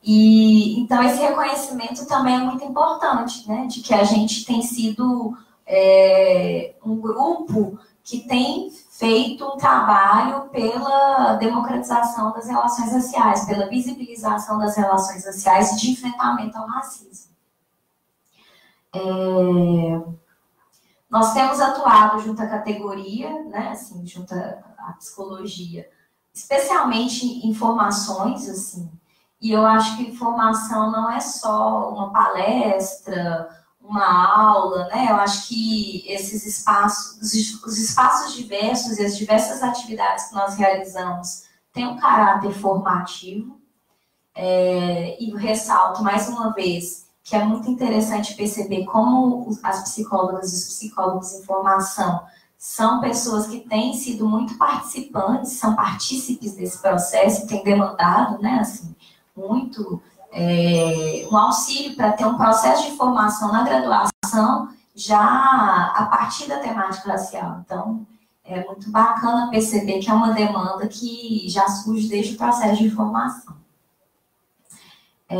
Speaker 3: E então esse reconhecimento também é muito importante, né? De que a gente tem sido é, um grupo que tem feito um trabalho pela democratização das relações raciais, pela visibilização das relações raciais e de enfrentamento ao racismo. É, nós temos atuado junto à categoria, né, assim, junto à psicologia, especialmente em formações, assim, e eu acho que formação não é só uma palestra, uma aula, né? Eu acho que esses espaços, os espaços diversos e as diversas atividades que nós realizamos têm um caráter formativo. é, e ressalto mais uma vez que é muito interessante perceber como as psicólogas e os psicólogos em formação são pessoas que têm sido muito participantes, são partícipes desse processo, têm demandado, né, assim, muito é, um auxílio para ter um processo de formação na graduação já a partir da temática racial. Então, é muito bacana perceber que é uma demanda que já surge desde o processo de formação. É,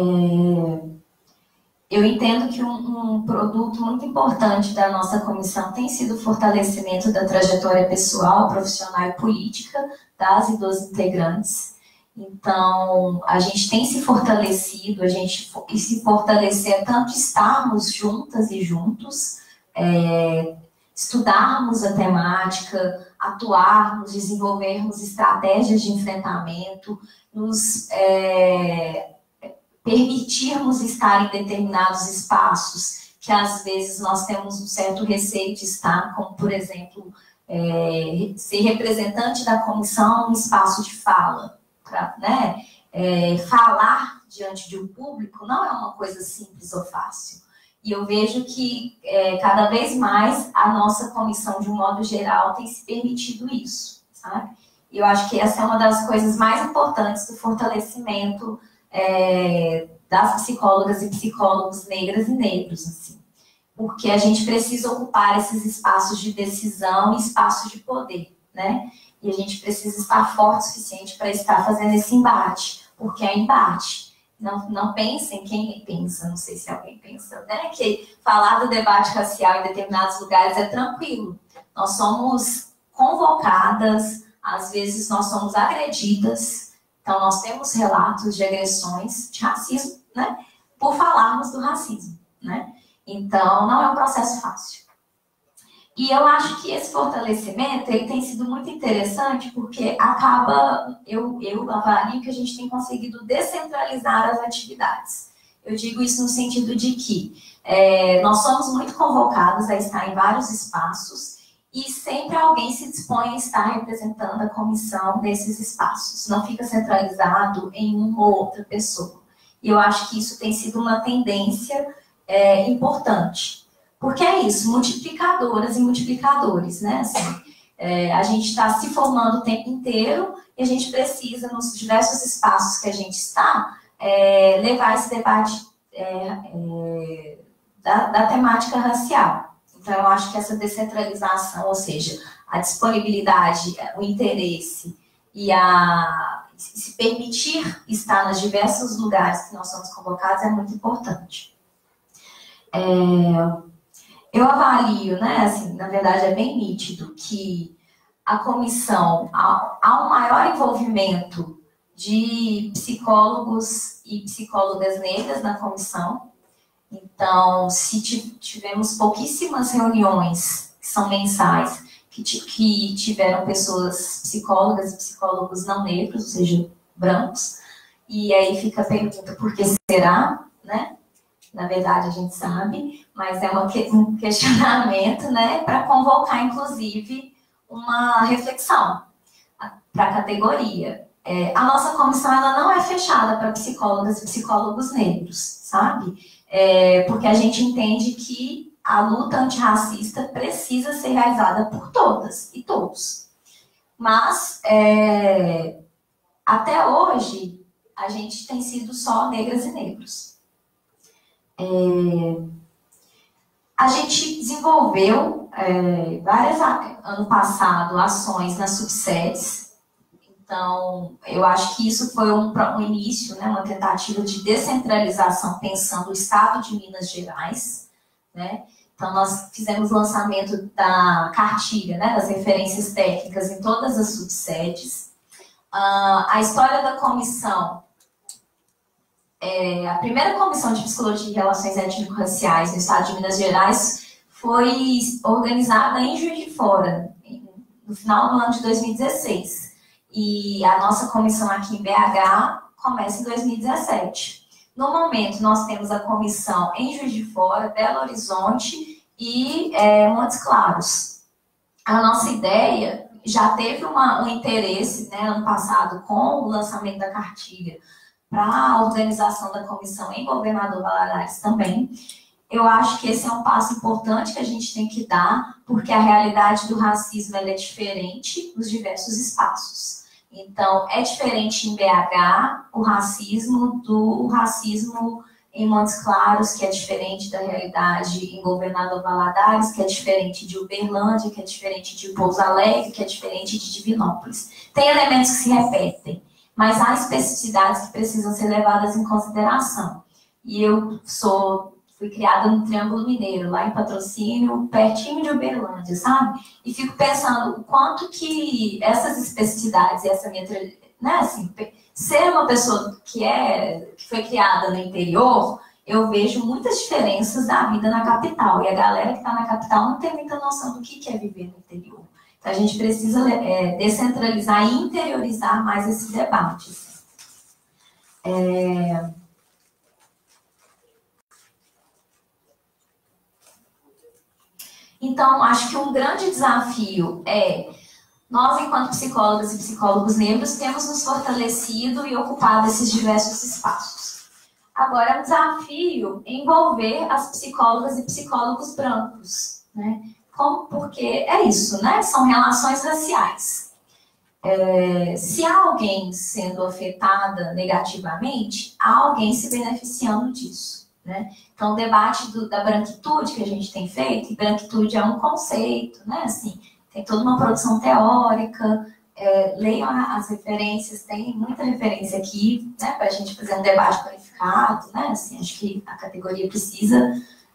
Speaker 3: eu entendo que um, um, produto muito importante da nossa comissão tem sido o fortalecimento da trajetória pessoal, profissional e política das e dos integrantes. Então, a gente tem se fortalecido, a gente e se fortalecer é tanto estarmos juntas e juntos, é, estudarmos a temática, atuarmos, desenvolvermos estratégias de enfrentamento, nos é, permitirmos estar em determinados espaços que às vezes nós temos um certo receio de estar, como por exemplo, é, ser representante da comissão no espaço de fala, né? É, falar diante de um público não é uma coisa simples ou fácil. E eu vejo que é, cada vez mais a nossa comissão, de um modo geral, tem se permitido isso, sabe? E eu acho que essa é uma das coisas mais importantes do fortalecimento é, das psicólogas e psicólogos negras e negros, assim. Porque a gente precisa ocupar esses espaços de decisão e espaços de poder, né? E a gente precisa estar forte o suficiente para estar fazendo esse embate, porque é embate. Não, não pensem, quem pensa, não sei se alguém pensa, né? Que falar do debate racial em determinados lugares é tranquilo. Nós somos convocadas, às vezes nós somos agredidas, então, nós temos relatos de agressões de racismo, né? Por falarmos do racismo, né? Então, não é um processo fácil. E eu acho que esse fortalecimento ele tem sido muito interessante porque acaba, eu, eu avalio que a gente tem conseguido descentralizar as atividades. Eu digo isso no sentido de que é, nós somos muito convocados a estar em vários espaços e sempre alguém se dispõe a estar representando a comissão nesses espaços, não fica centralizado em uma ou outra pessoa. E eu acho que isso tem sido uma tendência é, importante, porque é isso, multiplicadoras e multiplicadores, né? Assim, é, a gente está se formando o tempo inteiro e a gente precisa, nos diversos espaços que a gente está, é, levar esse debate é, é, da, da temática racial. Então, eu acho que essa descentralização, ou seja, a disponibilidade, o interesse e a se permitir estar nos diversos lugares que nós somos convocados é muito importante. É, eu avalio, né, assim, na verdade é bem nítido que a comissão, há, um maior envolvimento de psicólogos e psicólogas negras na comissão, então, se tivemos pouquíssimas reuniões, que são mensais, que, que tiveram pessoas psicólogas e psicólogos não negros, ou seja, brancos, e aí fica a pergunta, por que será, né? Na verdade, a gente sabe, mas é uma, um questionamento, né, para convocar, inclusive, uma reflexão para a categoria. É, a nossa comissão ela não é fechada para psicólogas e psicólogos negros, sabe? é, porque a gente entende que a luta antirracista precisa ser realizada por todas e todos. Mas, é, até hoje, a gente tem sido só negras e negros. É, a gente desenvolveu é, várias, ano passado, ações nas subsedes então, eu acho que isso foi um, um início, né, uma tentativa de descentralização, pensando o estado de Minas Gerais, né? Então, nós fizemos lançamento da cartilha, né, das referências técnicas em todas as subsedes. Uh, a história da comissão, é, a primeira comissão de psicologia e relações étnico-raciais no estado de Minas Gerais foi organizada em Juiz de Fora, no final do ano de 2016. E a nossa comissão aqui em BH começa em 2017. No momento, nós temos a comissão em Juiz de Fora, Belo Horizonte e é, Montes Claros. A nossa ideia já teve uma, um interesse, né, ano passado, com o lançamento da cartilha, para a organização da comissão em Governador Valadares também. Eu acho que esse é um passo importante que a gente tem que dar, porque a realidade do racismo é diferente nos diversos espaços. Então, é diferente em BH o racismo do racismo em Montes Claros, que é diferente da realidade em Governador Valadares, que é diferente de Uberlândia, que é diferente de Pouso Alegre, que é diferente de Divinópolis. Tem elementos que se repetem, mas há especificidades que precisam ser levadas em consideração. E eu sou fui criada no Triângulo Mineiro, lá em Patrocínio, pertinho de Uberlândia, sabe? E fico pensando o quanto que essas especificidades e essa minha, né, assim, ser uma pessoa que é que foi criada no interior, eu vejo muitas diferenças da vida na capital. E a galera que está na capital não tem muita noção do que é viver no interior. A gente precisa é, descentralizar e interiorizar mais esses debates. É... Então, acho que um grande desafio é nós, enquanto psicólogas e psicólogos negros, temos nos fortalecido e ocupado esses diversos espaços. Agora, é um desafio envolver as psicólogas e psicólogos brancos, né? Como, porque é isso, né? São relações raciais. É, se há alguém sendo afetada negativamente, há alguém se beneficiando disso. Né? Então, o debate do, da branquitude que a gente tem feito, e branquitude é um conceito, né? Assim, tem toda uma produção teórica, é, leiam as referências, tem muita referência aqui, né, para a gente fazer um debate qualificado, né, assim, acho que a categoria precisa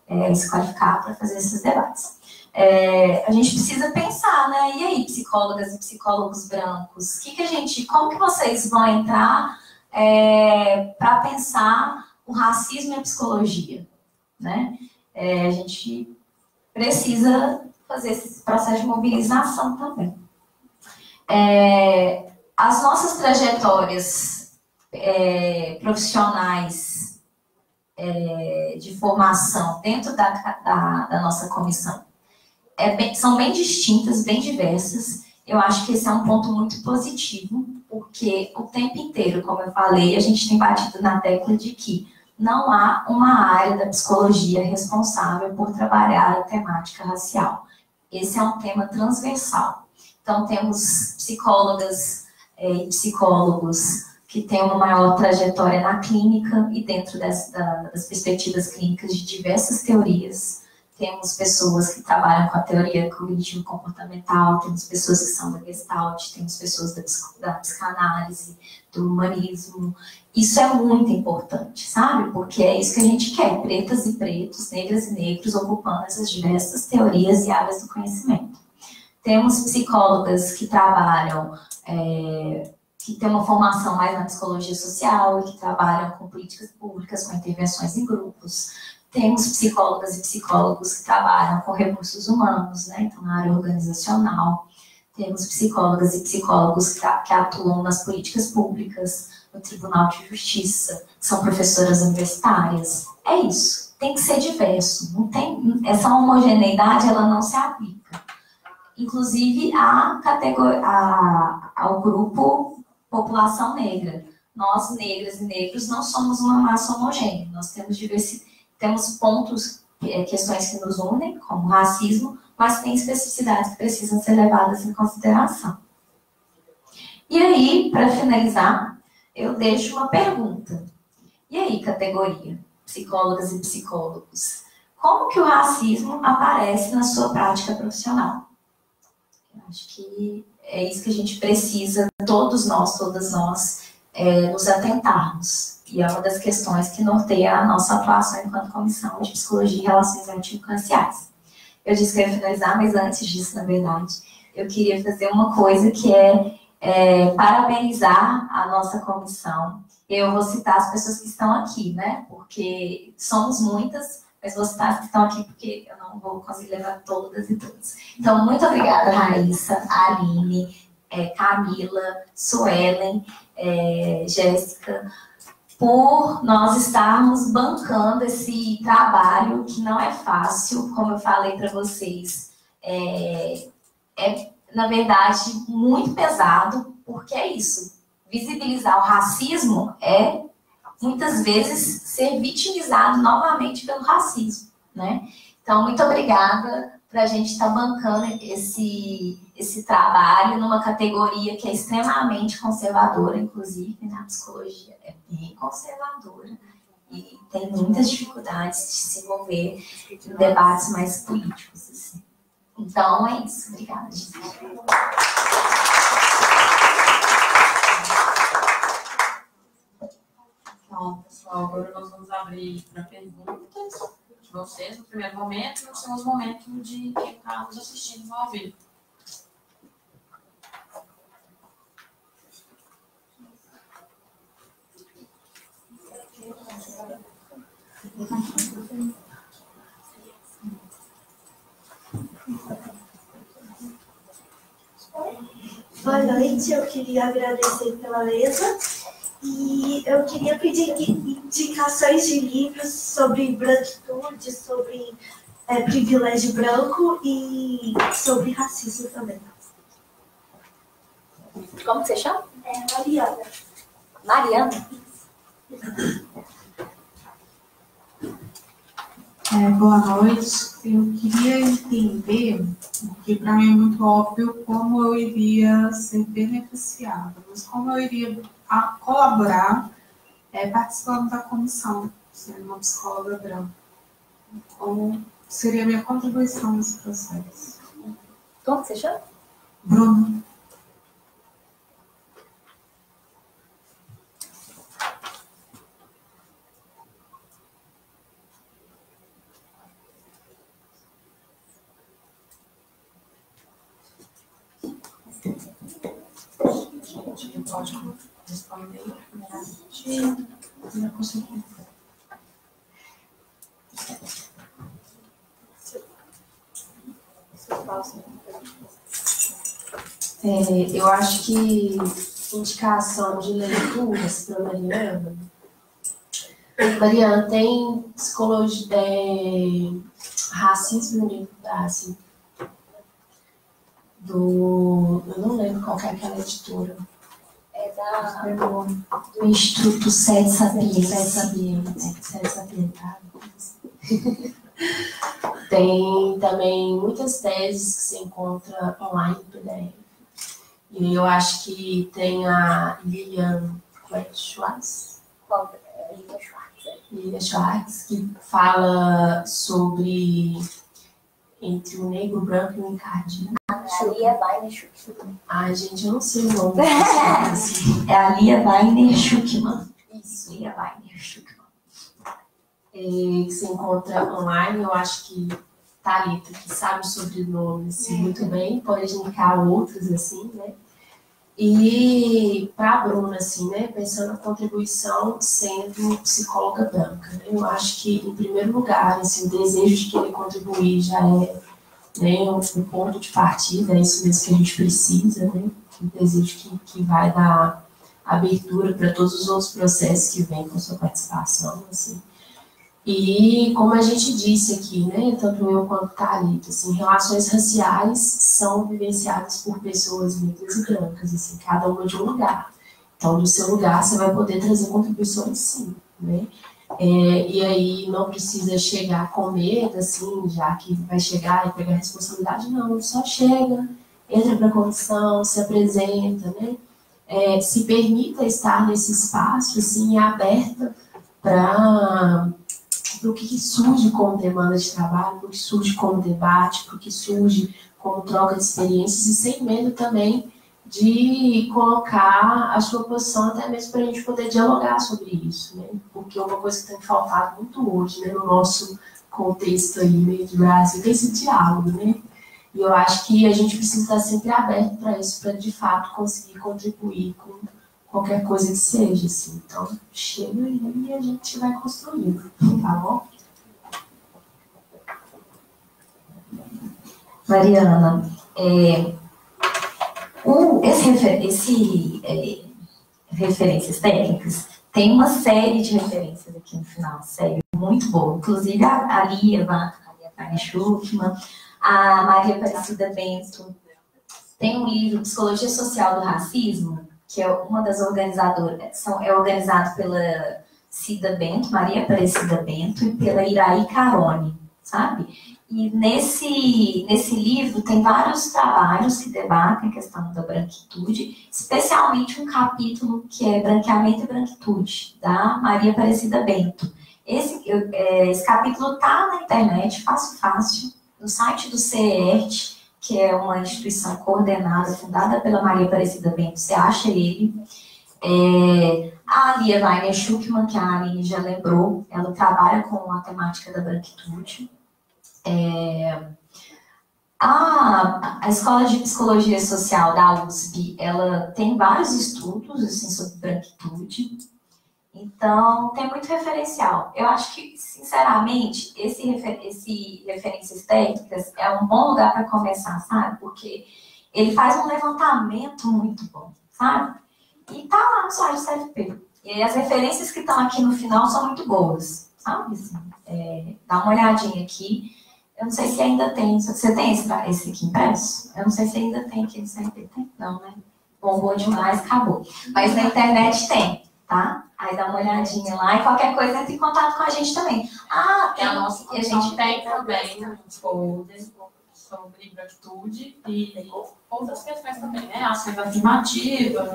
Speaker 3: é, se qualificar para fazer esses debates. É, a gente precisa pensar, né, e aí, psicólogas e psicólogos brancos, que que a gente, como que vocês vão entrar é, para pensar o racismo e a psicologia, né? É, a gente precisa fazer esse processo de mobilização também. É, as nossas trajetórias é, profissionais é, de formação dentro da, da, da nossa comissão é bem, são bem distintas, bem diversas. Eu acho que esse é um ponto muito positivo, porque o tempo inteiro, como eu falei, a gente tem batido na tecla de que não há uma área da psicologia responsável por trabalhar a temática racial. Esse é um tema transversal. Então, temos psicólogas é, e psicólogos que têm uma maior trajetória na clínica e dentro das, das perspectivas clínicas de diversas teorias. Temos pessoas que trabalham com a teoria cognitivo-comportamental, temos pessoas que são da Gestalt, temos pessoas da, da psicanálise, do humanismo. Isso é muito importante, sabe? Porque é isso que a gente quer, pretas e pretos, negras e negros, ocupando essas diversas teorias e áreas do conhecimento. Temos psicólogas que trabalham, é, que têm uma formação mais na psicologia social e que trabalham com políticas públicas, com intervenções em grupos. Temos psicólogas e psicólogos que trabalham com recursos humanos, né? Então, na área organizacional. Temos psicólogas e psicólogos que, que atuam nas políticas públicas, no Tribunal de Justiça, são professoras universitárias. É isso. Tem que ser diverso. Não tem essa homogeneidade, ela não se aplica. Inclusive a categoria, a, ao grupo população negra. Nós negras e negros não somos uma massa homogênea. Nós temos diversidade, temos pontos, é, questões que nos unem, como racismo, mas tem especificidades que precisam ser levadas em consideração. E aí, para finalizar, eu deixo uma pergunta. E aí, categoria, psicólogas e psicólogos, como que o racismo aparece na sua prática profissional? Eu acho que é isso que a gente precisa, todos nós, todas nós, é, nos atentarmos. E é uma das questões que norteia a nossa atuação enquanto Comissão de Psicologia e Relações Antirraciais. Eu disse que ia finalizar, mas antes disso, na verdade, eu queria fazer uma coisa que é é, parabenizar a nossa comissão. Eu vou citar as pessoas que estão aqui, né? Porque somos muitas, mas vou citar as que estão aqui porque eu não vou conseguir levar todas e todos. Então, muito obrigada, Raíssa, Aline, é, Camila, Suelen, é, Jéssica, por nós estarmos bancando esse trabalho que não é fácil, como eu falei para vocês. É, é na verdade, muito pesado, porque é isso. Visibilizar o racismo é muitas vezes ser vitimizado novamente pelo racismo, né? Então, muito obrigada para a gente estar tá bancando esse, esse trabalho numa categoria que é extremamente conservadora, inclusive na psicologia, é bem conservadora e tem muitas dificuldades de se envolver em debates mais políticos. Assim. Então, é isso. Obrigada, gente.
Speaker 1: Então, pessoal, agora nós vamos abrir para perguntas vocês no primeiro momento e no segundo momento de quem está nos assistindo ao vivo.
Speaker 4: Boa noite, eu queria agradecer pela mesa e eu queria pedir indicações de livros sobre branquitude, sobre é, privilégio branco e sobre racismo também.
Speaker 3: Como você chama?
Speaker 4: É Mariana.
Speaker 3: Mariana?
Speaker 5: É, boa noite. Eu queria entender, porque para mim é muito óbvio como eu iria ser beneficiada, mas como eu iria colaborar é, participando da comissão, sendo uma psicóloga branca. Como seria a minha contribuição nesse processo?
Speaker 3: Como você chama?
Speaker 5: Bruno.
Speaker 1: pode responder eu consigo.
Speaker 2: É, eu acho que indicação de leituras para Mariana. Mariana tem psicologia, é, racismo assim, do. Eu não lembro qual é aquela editora
Speaker 3: é da, do Instituto Sede Sapiens. Sede Sapiens.
Speaker 2: Tem também muitas teses que se encontra online no PDF. E eu acho que tem a Lilian Schwartz.
Speaker 3: Qual? É, Lilian Schwartz. É.
Speaker 2: Lilian Schwartz, que fala sobre entre o negro, o branco e o
Speaker 3: A Lia Weiner Schuckmann.
Speaker 2: Ai, gente, eu não sei o nome.
Speaker 3: é a Lia Weiner Schuckmann. Isso. Lia Weiner Schuckmann.
Speaker 2: É, que se encontra online, eu acho que Thalita, que sabe o sobrenome assim, muito bem, pode indicar outros, assim, né? E para a Bruna, assim, né, pensando na contribuição sendo psicóloga branca, eu acho que, em primeiro lugar, assim, o desejo de querer contribuir já é né, um, um ponto de partida, é isso mesmo que a gente precisa, né, o desejo que, que vai dar abertura para todos os outros processos que vêm com sua participação, assim. E como a gente disse aqui, né, tanto eu quanto Thalita, assim, relações raciais são vivenciadas por pessoas negras e brancas, assim, cada uma de um lugar. Então, do seu lugar, você vai poder trazer contribuições sim, né? É, e aí não precisa chegar com medo, assim, já que vai chegar e pegar responsabilidade, não, só chega, entra para a comissão, se apresenta, né? É, se permita estar nesse espaço, assim, aberta para o que surge como demanda de trabalho, para o que surge como debate, para o que surge como troca de experiências e sem medo também de colocar a sua posição até mesmo para a gente poder dialogar sobre isso, né? Porque é uma coisa que tem faltado muito hoje, né, no nosso contexto aí, meio de Brasil, tem esse diálogo, né? E eu acho que a gente precisa estar sempre aberto para isso, para de fato conseguir contribuir com qualquer coisa que seja, assim. Então, chega aí e a gente vai construindo, tá bom?
Speaker 3: Mariana, é, um, esse, esse é, referências técnicas tem uma série de referências aqui no final, série muito boa. Inclusive a, a Lia, a Lia Schuckman, a Maria Aparecida Bento. Tem um livro, Psicologia Social do Racismo, que é uma das organizadoras, são, é organizado pela Cida Bento, Maria Aparecida Bento, e pela Iraí Carone, sabe? E nesse, nesse livro tem vários trabalhos que debatem a questão da branquitude, especialmente um capítulo que é Branqueamento e Branquitude, da Maria Aparecida Bento. Esse, é, esse capítulo está na internet, fácil, fácil, no site do CERT, que é uma instituição coordenada, fundada pela Maria Aparecida Bento, você acha ele. É, a Lia Weiner Schuckmann, que a Aline já lembrou, ela trabalha com a temática da branquitude. É, a, a Escola de Psicologia Social da USP, ela tem vários estudos assim, sobre branquitude, então tem muito referencial. Eu acho que, sinceramente, esse, esse referências técnicas é um bom lugar para começar, sabe? Porque ele faz um levantamento muito bom, sabe? E tá lá no site do CFP. E as referências que estão aqui no final são muito boas, sabe? Assim, é, dá uma olhadinha aqui. Eu não sei se ainda tem. Você tem esse, esse aqui impresso? Eu não sei se ainda tem aqui no CRP. Tem? Não, né? Bombou demais, acabou. Mas na internet tem, tá? Aí dá uma olhadinha lá e qualquer coisa entra em contato com a gente também. Ah,
Speaker 1: tem a nossa a gente tem também um folder sobre branquitude e outras questões também, né? Ações afirmativas,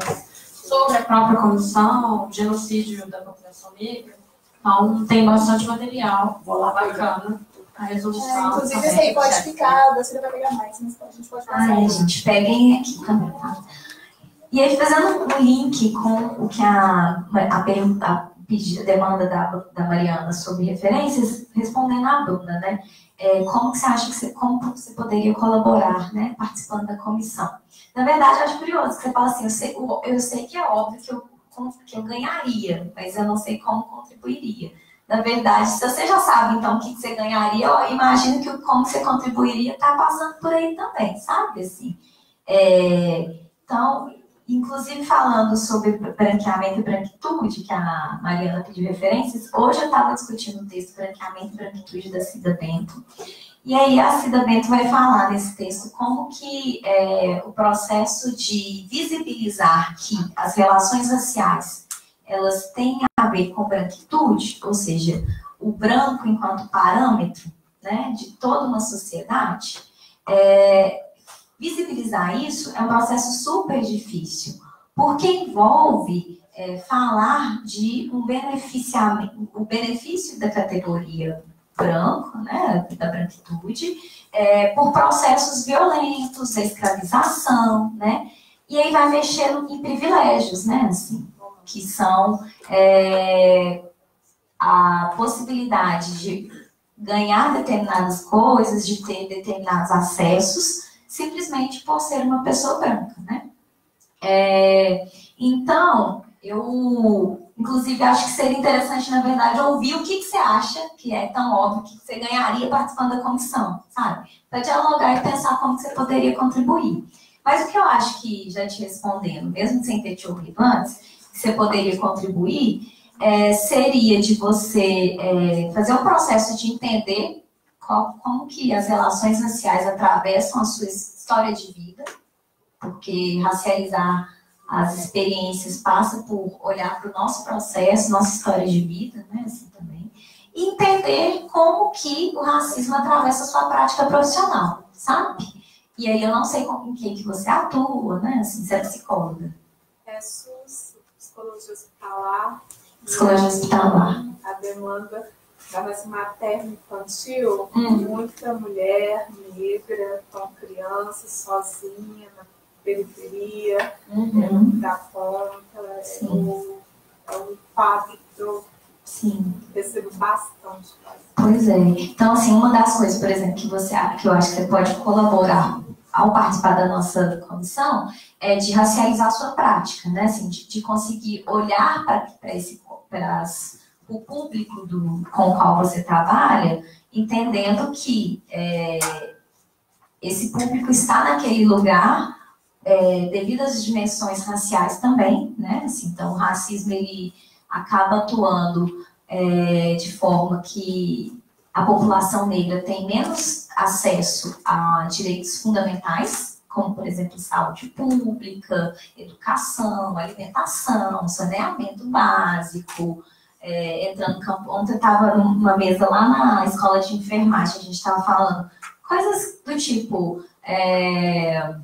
Speaker 1: sobre a própria condição, genocídio da população negra. Então, tem bastante material Vou lá bacana a resolução.
Speaker 6: É, inclusive, esse aí pode ficar, você vai pegar mais, mas a gente pode passar.
Speaker 3: Ah, é, gente, peguem aqui também, tá? E aí, fazendo um link com o que a, a, a, a demanda da, da Mariana sobre referências, respondendo à Bruna, né? É, como você acha que você, como você poderia colaborar, né, participando da comissão? Na verdade, eu acho curioso que você fala assim, eu sei, eu sei que é óbvio que eu, que eu ganharia, mas eu não sei como contribuiria. Na verdade, se você já sabe, então, o que você ganharia, eu imagino que como você contribuiria está passando por aí também, sabe? Assim, é, então, inclusive falando sobre branqueamento e branquitude, que a Mariana pediu referências, hoje eu estava discutindo o texto Branqueamento e Branquitude da Cida Bento, e aí a Cida Bento vai falar nesse texto como que é, o processo de visibilizar que as relações raciais elas têm ver com branquitude, ou seja, o branco enquanto parâmetro né, de toda uma sociedade, é, visibilizar isso é um processo super difícil, porque envolve é, falar de um beneficiamento, o benefício da categoria branco, né, da branquitude, é, por processos violentos, a escravização, né, e aí vai mexendo em privilégios, né, assim, que são é, a possibilidade de ganhar determinadas coisas, de ter determinados acessos, simplesmente por ser uma pessoa branca, né? É, então, eu, inclusive, acho que seria interessante, na verdade, ouvir o que, que você acha que é tão óbvio que você ganharia participando da comissão, sabe? Para dialogar e pensar como você poderia contribuir. Mas o que eu acho que, já te respondendo, mesmo sem ter te ouvido antes, que você poderia contribuir é, seria de você é, fazer um processo de entender qual, como que as relações raciais atravessam a sua história de vida, porque racializar as experiências passa por olhar para o nosso processo, nossa história de vida, né, assim também, e entender como que o racismo atravessa a sua prática profissional, sabe? E aí eu não sei com quem que você atua, né, assim, você é psicóloga.
Speaker 5: É SUS, psicologia hospitalar.
Speaker 3: Psicologia hospitalar.
Speaker 5: A demanda da raça materna infantil, hum. muita mulher negra com crianças sozinha na periferia uhum. da ponta, é o, é o impacto
Speaker 3: Sim.
Speaker 5: recebo bastante.
Speaker 3: Pois é. Então, assim, uma das coisas, por exemplo, que você que eu acho que você pode colaborar ao participar da nossa comissão, é de racializar a sua prática, né? Assim, de, de conseguir olhar para esse o público do, com o qual você trabalha, entendendo que é, esse público está naquele lugar é, devido às dimensões raciais também, né? Assim, então, o racismo ele acaba atuando é, de forma que a população negra tem menos acesso a direitos fundamentais, como, por exemplo, saúde pública, educação, alimentação, saneamento básico, é, entrando no campo. Ontem eu estava numa mesa lá na escola de enfermagem, a gente estava falando coisas do tipo é,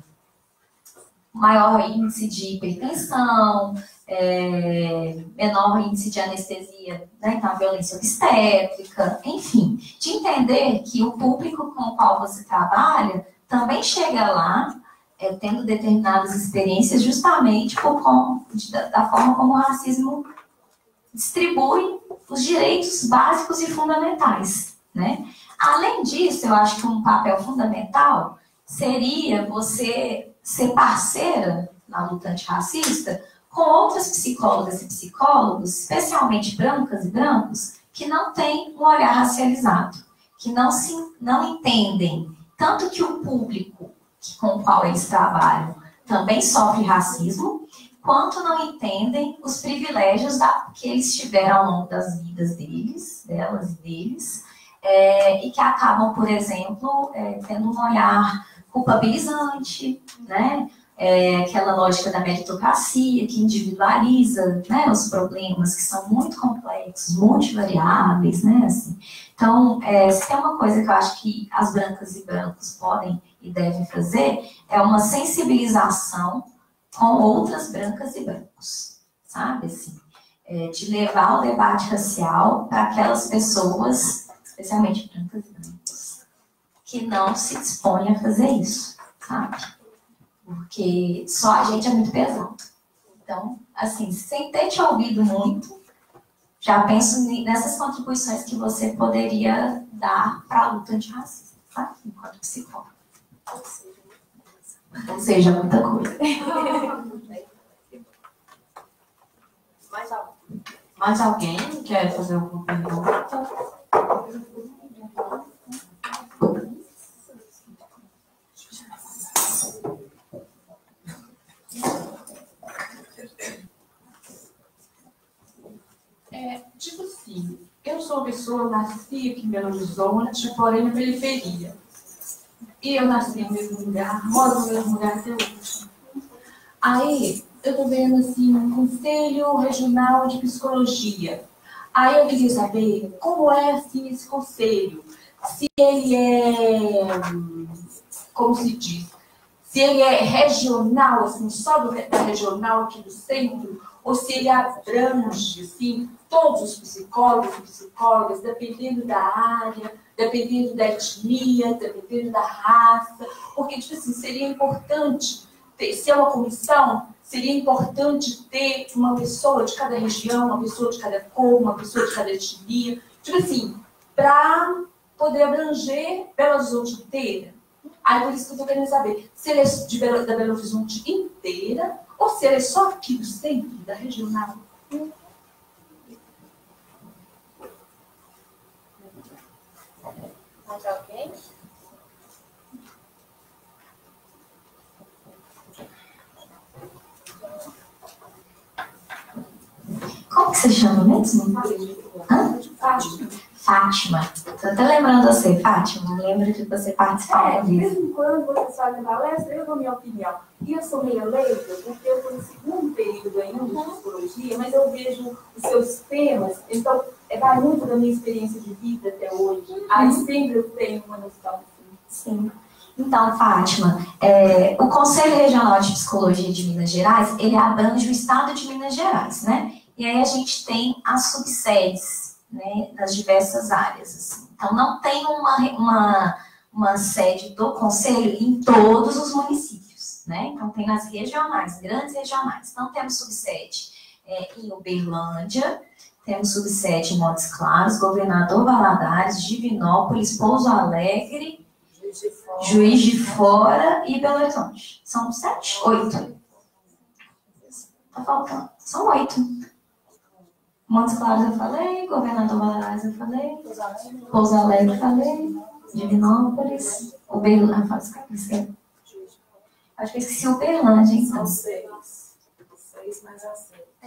Speaker 3: maior índice de hipertensão, é, menor índice de anestesia, né, então violência obstétrica, enfim, de entender que o público com o qual você trabalha também chega lá é, tendo determinadas experiências justamente por da, da forma como o racismo distribui os direitos básicos e fundamentais, né? Além disso, eu acho que um papel fundamental seria você ser parceira na luta antirracista com outras psicólogas e psicólogos, especialmente brancas e brancos, que não têm um olhar racializado, que não, se, não entendem tanto que o público com o qual eles trabalham também sofre racismo, quanto não entendem os privilégios da, que eles tiveram ao longo das vidas deles, delas e deles, é, e que acabam, por exemplo, é, tendo um olhar culpabilizante, né? É, aquela lógica da meritocracia que individualiza né, os problemas que são muito complexos, multivariáveis, né? Assim. Então, é, se tem uma coisa que eu acho que as brancas e brancos podem e devem fazer, é uma sensibilização com outras brancas e brancos, sabe? Assim, é, de levar o debate racial para aquelas pessoas, especialmente brancas e brancos, que não se dispõem a fazer isso, sabe? Porque só a gente é muito pesado. Então, assim, sem ter te ouvido muito, já penso nessas contribuições que você poderia dar para a luta antirracista, tá? Enquanto psicóloga. Ou seja, muita coisa.
Speaker 7: Mais, alguém? Mais alguém quer fazer alguma pergunta? É, tipo assim, eu sou uma pessoa, nasci aqui em Belo Horizonte, porém na periferia. E eu nasci no mesmo lugar, moro no mesmo lugar até hoje. Aí, eu tô vendo assim, um conselho regional de psicologia. Aí eu queria saber como é assim esse conselho. Se ele é, como se diz, se ele é regional, assim, só do, regional aqui do centro, ou se ele abrange, assim, todos os psicólogos e psicólogas, dependendo da área, dependendo da etnia, dependendo da raça, porque, tipo assim, seria importante, ter, se é uma comissão, seria importante ter uma pessoa de cada região, uma pessoa de cada cor, uma pessoa de cada etnia, tipo assim, para poder abranger Belo Horizonte inteira. Aí por isso que eu estou querendo saber se ele é de Belo, da Belo Horizonte inteira ou se ele é só aqui do centro, da regional. Mais alguém?
Speaker 3: Como que você chama mesmo? Hã?
Speaker 7: Fátima.
Speaker 3: Fátima. Tô até lembrando você, Fátima. Lembro de você participar
Speaker 8: É, de
Speaker 3: disso.
Speaker 8: vez em quando vocês fazem palestra, eu dou minha opinião. E eu sou meio leiga, porque eu estou no segundo período ainda de psicologia, mas eu vejo os seus temas, então é, vai muito da minha experiência de vida até hoje. Aí sempre eu tenho uma noção.
Speaker 3: Sim. Então, Fátima, é, o Conselho Regional de Psicologia de Minas Gerais, ele abrange o estado de Minas Gerais, né? E aí a gente tem as subsedes, né, nas diversas áreas. assim. Então, não tem uma, uma, uma sede do Conselho em todos os municípios, né? Então, tem nas regionais, grandes regionais. Então, temos subsede é, em Uberlândia, temos subsede em Montes Claros, Governador Valadares, Divinópolis, Pouso Alegre, Juiz de Fora e Belo Horizonte. São sete? Oito. Tá faltando. São oito. Montes Claros eu falei, Governador Valadares eu falei, Pouso Alegre eu falei, Divinópolis, Uberlândia. Esqueci. Acho que eu esqueci Uberlândia, então.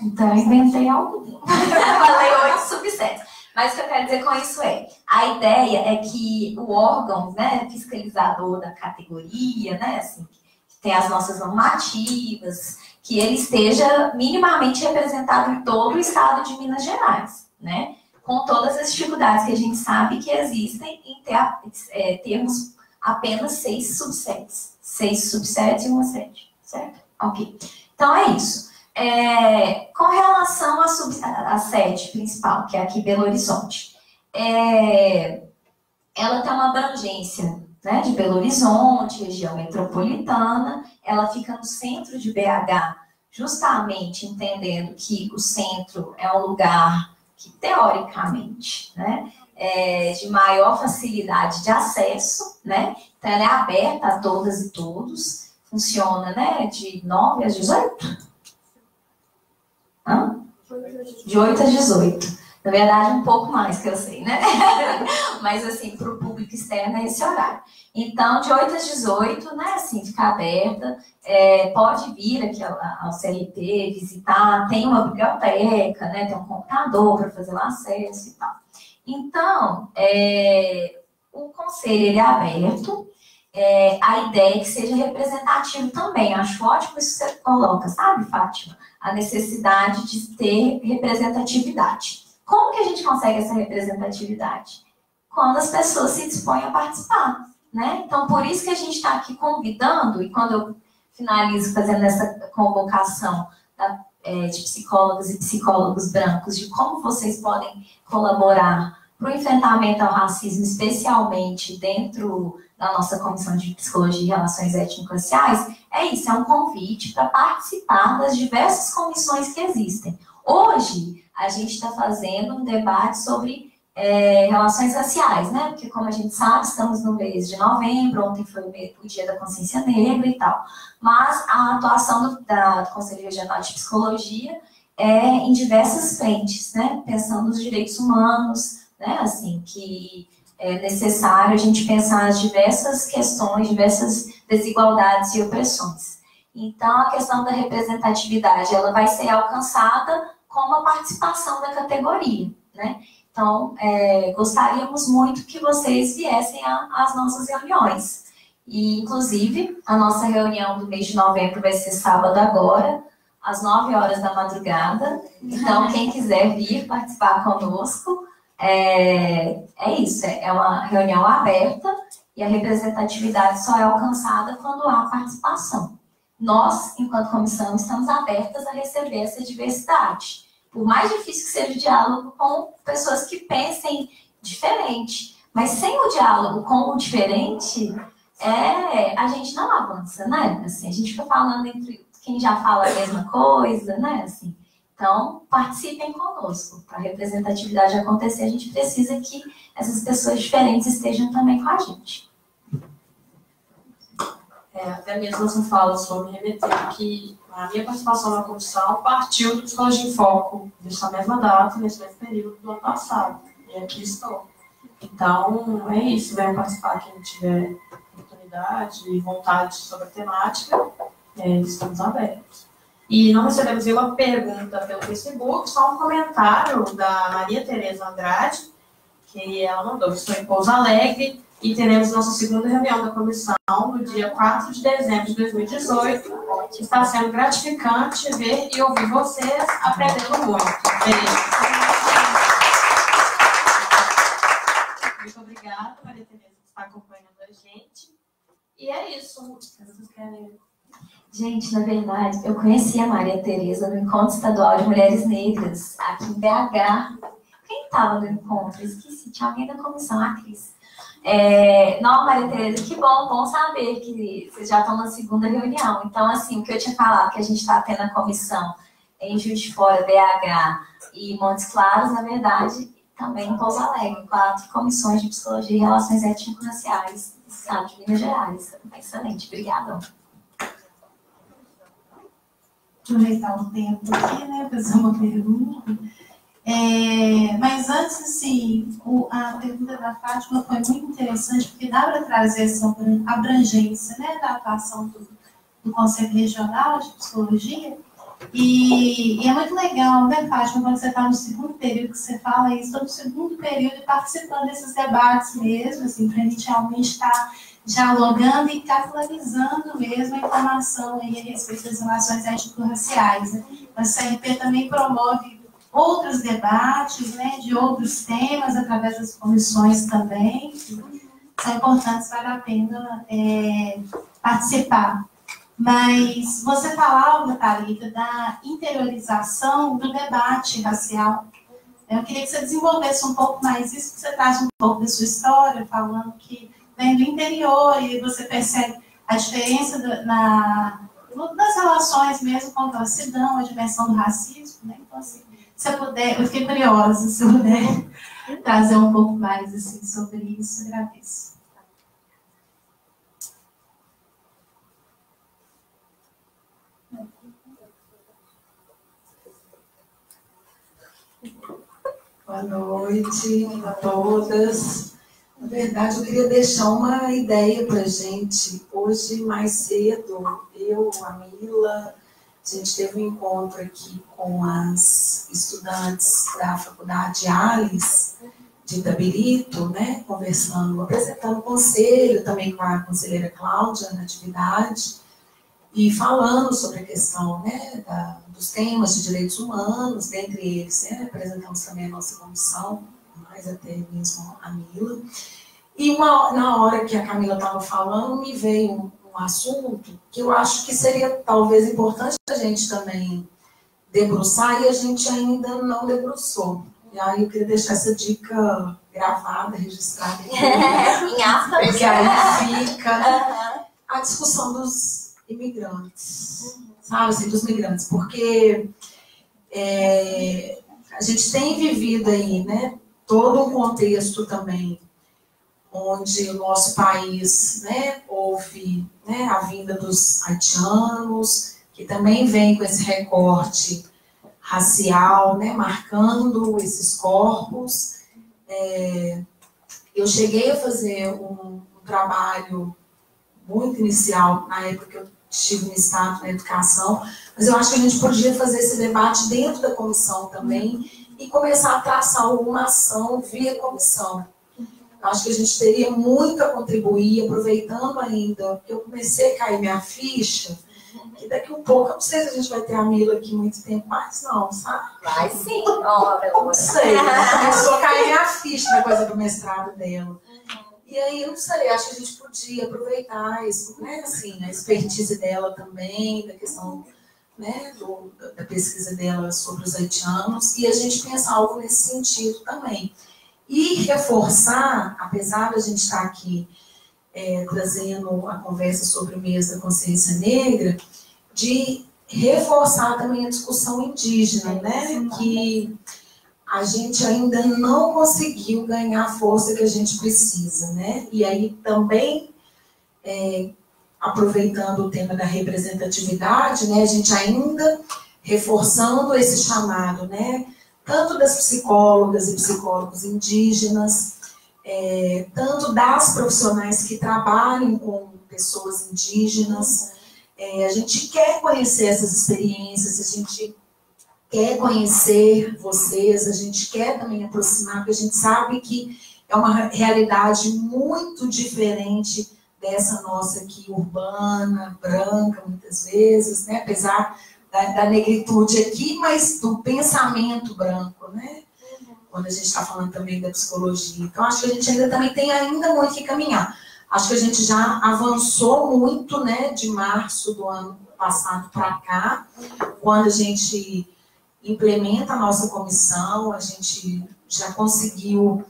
Speaker 3: Então eu inventei algo. Falei oito subsetos. Mas o que eu quero dizer com isso é, a ideia é que o órgão né, fiscalizador da categoria, né, assim, que tem as nossas normativas, que ele esteja minimamente representado em todo o estado de Minas Gerais. né? Com todas as dificuldades que a gente sabe que existem em ter, é, termos apenas seis subsedes. Seis subsedes e uma sede, certo? Ok. Então é isso. É, com relação à sede principal, que é aqui Belo Horizonte, é, ela tem uma abrangência né, de Belo Horizonte, região metropolitana, ela fica no centro de BH, justamente entendendo que o centro é um lugar que, teoricamente, né, é de maior facilidade de acesso, né, então ela é aberta a todas e todos, funciona né, de 9 às 18? Hã? De 8 às 18. Na verdade, um pouco mais que eu sei, né? Mas, assim, para o público externo é esse horário. Então, de 8 às 18, né, assim, fica aberta. É, pode vir aqui ao, ao CLT, visitar. Tem uma biblioteca, né? Tem um computador para fazer o acesso e tal. Então, é, o conselho ele é aberto. É, a ideia é que seja representativo também. Acho ótimo isso que você coloca, sabe, Fátima? A necessidade de ter representatividade. Como que a gente consegue essa representatividade? Quando as pessoas se dispõem a participar, né? Então, por isso que a gente está aqui convidando, e quando eu finalizo fazendo essa convocação da, é, de psicólogos e psicólogos brancos, de como vocês podem colaborar para o enfrentamento ao racismo, especialmente dentro da nossa Comissão de Psicologia e Relações Étnico-Raciais, é isso, é um convite para participar das diversas comissões que existem. Hoje, a gente está fazendo um debate sobre é, relações raciais, né? Porque, como a gente sabe, estamos no mês de novembro, ontem foi o Dia da Consciência Negra e tal. Mas a atuação do, da, do Conselho Regional de Psicologia é em diversas frentes, né? Pensando nos direitos humanos, né? Assim, que é necessário a gente pensar as diversas questões, diversas desigualdades e opressões. Então, a questão da representatividade, ela vai ser alcançada com a participação da categoria, né? Então, é, gostaríamos muito que vocês viessem às nossas reuniões. E, inclusive, a nossa reunião do mês de novembro vai ser sábado agora, às 9 horas da madrugada. Então, quem quiser vir participar conosco, é, é isso, é, é uma reunião aberta e a representatividade só é alcançada quando há participação. Nós, enquanto comissão, estamos abertas a receber essa diversidade por mais difícil que seja o diálogo com pessoas que pensem diferente. Mas sem o diálogo com o diferente, é, a gente não avança, né? Assim, a gente fica falando entre quem já fala a mesma coisa, né? Assim, então, participem conosco. Para a representatividade acontecer, a gente precisa que essas pessoas diferentes estejam também com a gente.
Speaker 1: É, até mesmo essa fala sobre remeter que a minha participação na comissão partiu do Psicologia em Foco, nessa mesma data, nesse mesmo período do ano passado. E aqui estou. Então, é isso. Venham participar quem tiver oportunidade e vontade sobre a temática. É, estamos abertos. E não recebemos nenhuma pergunta pelo Facebook, só um comentário da Maria Tereza Andrade, que ela mandou. Estou em Pouso Alegre e teremos nossa segunda reunião da comissão no dia 4 de dezembro de 2018. Está sendo gratificante ver e ouvir vocês aprendendo muito. Beijo. Muito obrigada, Maria Tereza, por estar acompanhando a gente. E é isso.
Speaker 3: Gente, na verdade, eu conheci a Maria Tereza no Encontro Estadual de Mulheres Negras, aqui em BH. Quem estava no encontro? Esqueci, tinha alguém da comissão, a Cris. É, não, Maria Tereza, que bom, bom saber que vocês já estão na segunda reunião. Então, assim, o que eu tinha falado, que a gente está tendo a comissão em Juiz de Fora, BH e Montes Claros, na verdade, também em Pouso Alegre, quatro comissões de psicologia e relações étnico-raciais do estado de Minas Gerais. Excelente, obrigada.
Speaker 5: Aproveitar o tempo aqui, né, fazer uma pergunta. É, mas antes, assim, o, a pergunta da Fátima foi muito interessante, porque dá para trazer essa abrangência né, da atuação do, do Conselho Regional de Psicologia. E, e, é muito legal, né, Fátima, quando você está no segundo período, que você fala isso, estou no segundo período participando desses debates mesmo, assim, para a gente realmente estar tá dialogando e capitalizando mesmo a informação aí a respeito das relações étnico-raciais. Né? O CRP também promove outros debates, né, de outros temas, através das comissões também. São importantes, vale a pena é, participar. Mas você falava, Thalita, da interiorização do debate racial. Eu queria que você desenvolvesse um pouco mais isso, que você traz um pouco da sua história, falando que vem do interior e você percebe a diferença do, na, das relações mesmo com a cidadão, a dimensão do racismo. Né? Então, assim, se eu puder, eu fiquei curiosa, se eu puder trazer um pouco mais assim, sobre isso, agradeço.
Speaker 9: Boa noite a todas. Na verdade, eu queria deixar uma ideia para gente. Hoje, mais cedo, eu, a Mila, a gente teve um encontro aqui com as estudantes da Faculdade Alice de Itabirito, né, conversando, apresentando o conselho, também com a conselheira Cláudia na atividade, e falando sobre a questão né, da, dos temas de direitos humanos, dentre eles, né, apresentamos também a nossa comissão, mais até mesmo a Mila. E uma, na hora que a Camila estava falando, me veio um, assunto que eu acho que seria talvez importante a gente também debruçar e a gente ainda não debruçou. E aí eu queria deixar essa dica gravada, registrada aqui.
Speaker 3: em aspas.
Speaker 9: Porque aí fica a discussão dos imigrantes, sabe, assim, dos migrantes, porque é, a gente tem vivido aí, né, todo um contexto também onde o nosso país né, houve né, a vinda dos haitianos, que também vem com esse recorte racial, né, marcando esses corpos. É, eu cheguei a fazer um, um, trabalho muito inicial, na época que eu estive no Estado na educação, mas eu acho que a gente podia fazer esse debate dentro da comissão também e começar a traçar alguma ação via comissão Acho que a gente teria muito a contribuir, aproveitando ainda, porque eu comecei a cair minha ficha, que daqui um pouco, eu não sei se a gente vai ter a Mila aqui muito tempo mais, não, sabe?
Speaker 3: Vai sim, ó,
Speaker 9: oh, Não sei, começou a cair minha ficha na coisa do mestrado dela. E aí, eu não sei, acho que a gente podia aproveitar isso, né, assim, a expertise dela também, da questão né, do, da pesquisa dela sobre os haitianos, e a gente pensar algo nesse sentido também. E reforçar, apesar de a gente estar aqui é, trazendo a conversa sobre o mês da consciência negra, de reforçar também a discussão indígena, né? Que a gente ainda não conseguiu ganhar a força que a gente precisa, né? E aí também, é, aproveitando o tema da representatividade, né? A gente ainda reforçando esse chamado, né? Tanto das psicólogas e psicólogos indígenas, é, tanto das profissionais que trabalham com pessoas indígenas. É, a gente quer conhecer essas experiências, a gente quer conhecer vocês, a gente quer também aproximar, porque a gente sabe que é uma realidade muito diferente dessa nossa aqui urbana, branca, muitas vezes, né? apesar da, da negritude aqui, mas do pensamento branco, né? Quando a gente está falando também da psicologia. Então, acho que a gente ainda também tem ainda muito que caminhar. Acho que a gente já avançou muito, né, de março do ano passado para cá, quando a gente implementa a nossa comissão, a gente já conseguiu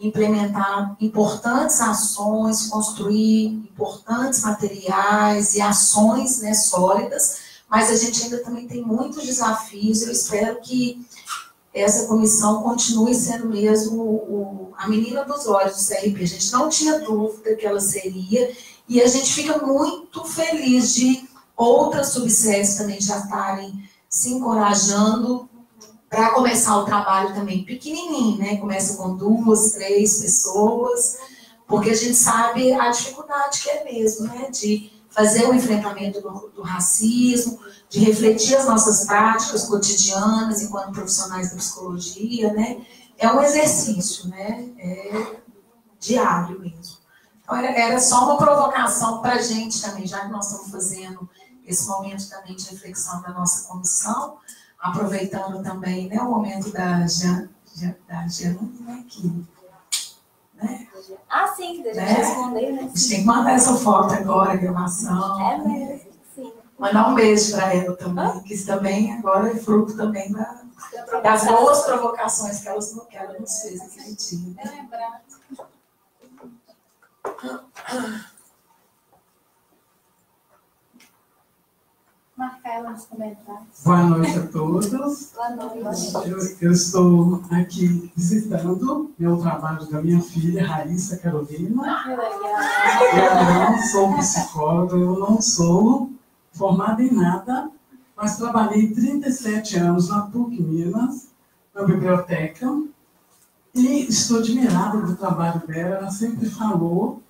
Speaker 9: implementar importantes ações, construir importantes materiais e ações né, sólidas mas a gente ainda também tem muitos desafios. Eu espero que essa comissão continue sendo mesmo o, a menina dos olhos do CRP. A gente não tinha dúvida que ela seria, e a gente fica muito feliz de outras subsedes também já estarem se encorajando para começar o trabalho também pequenininho, né? Começa com duas, três pessoas, porque a gente sabe a dificuldade que é mesmo, né? De fazer o enfrentamento do, do, racismo, de refletir as nossas práticas cotidianas enquanto profissionais da psicologia, né? É um exercício, né? É diário mesmo. Então, era, era só uma provocação para a gente também, já que nós estamos fazendo esse momento também de reflexão da nossa comissão, aproveitando também né, o momento da Jean- da Jeane, né, que né,
Speaker 3: Ah, sim, que deixa eu
Speaker 9: Né?
Speaker 3: responder, né?
Speaker 9: a gente tem que mandar essa foto agora, gravação.
Speaker 3: É mesmo, sim.
Speaker 9: Mandar um beijo para ela também, que isso também agora é fruto também da, das boas provocações que, elas, que ela nos fez aquele dia.
Speaker 3: Bem lembrado. Marcar ela nos comentários.
Speaker 10: Boa noite a todos.
Speaker 3: Boa noite.
Speaker 10: Eu, eu estou aqui visitando meu trabalho da minha filha, Raíssa Carolina.
Speaker 3: Que legal.
Speaker 10: Eu não sou psicóloga, eu não sou formada em nada, mas trabalhei 37 anos na PUC Minas, na biblioteca, e estou admirada do trabalho dela. Ela sempre falou,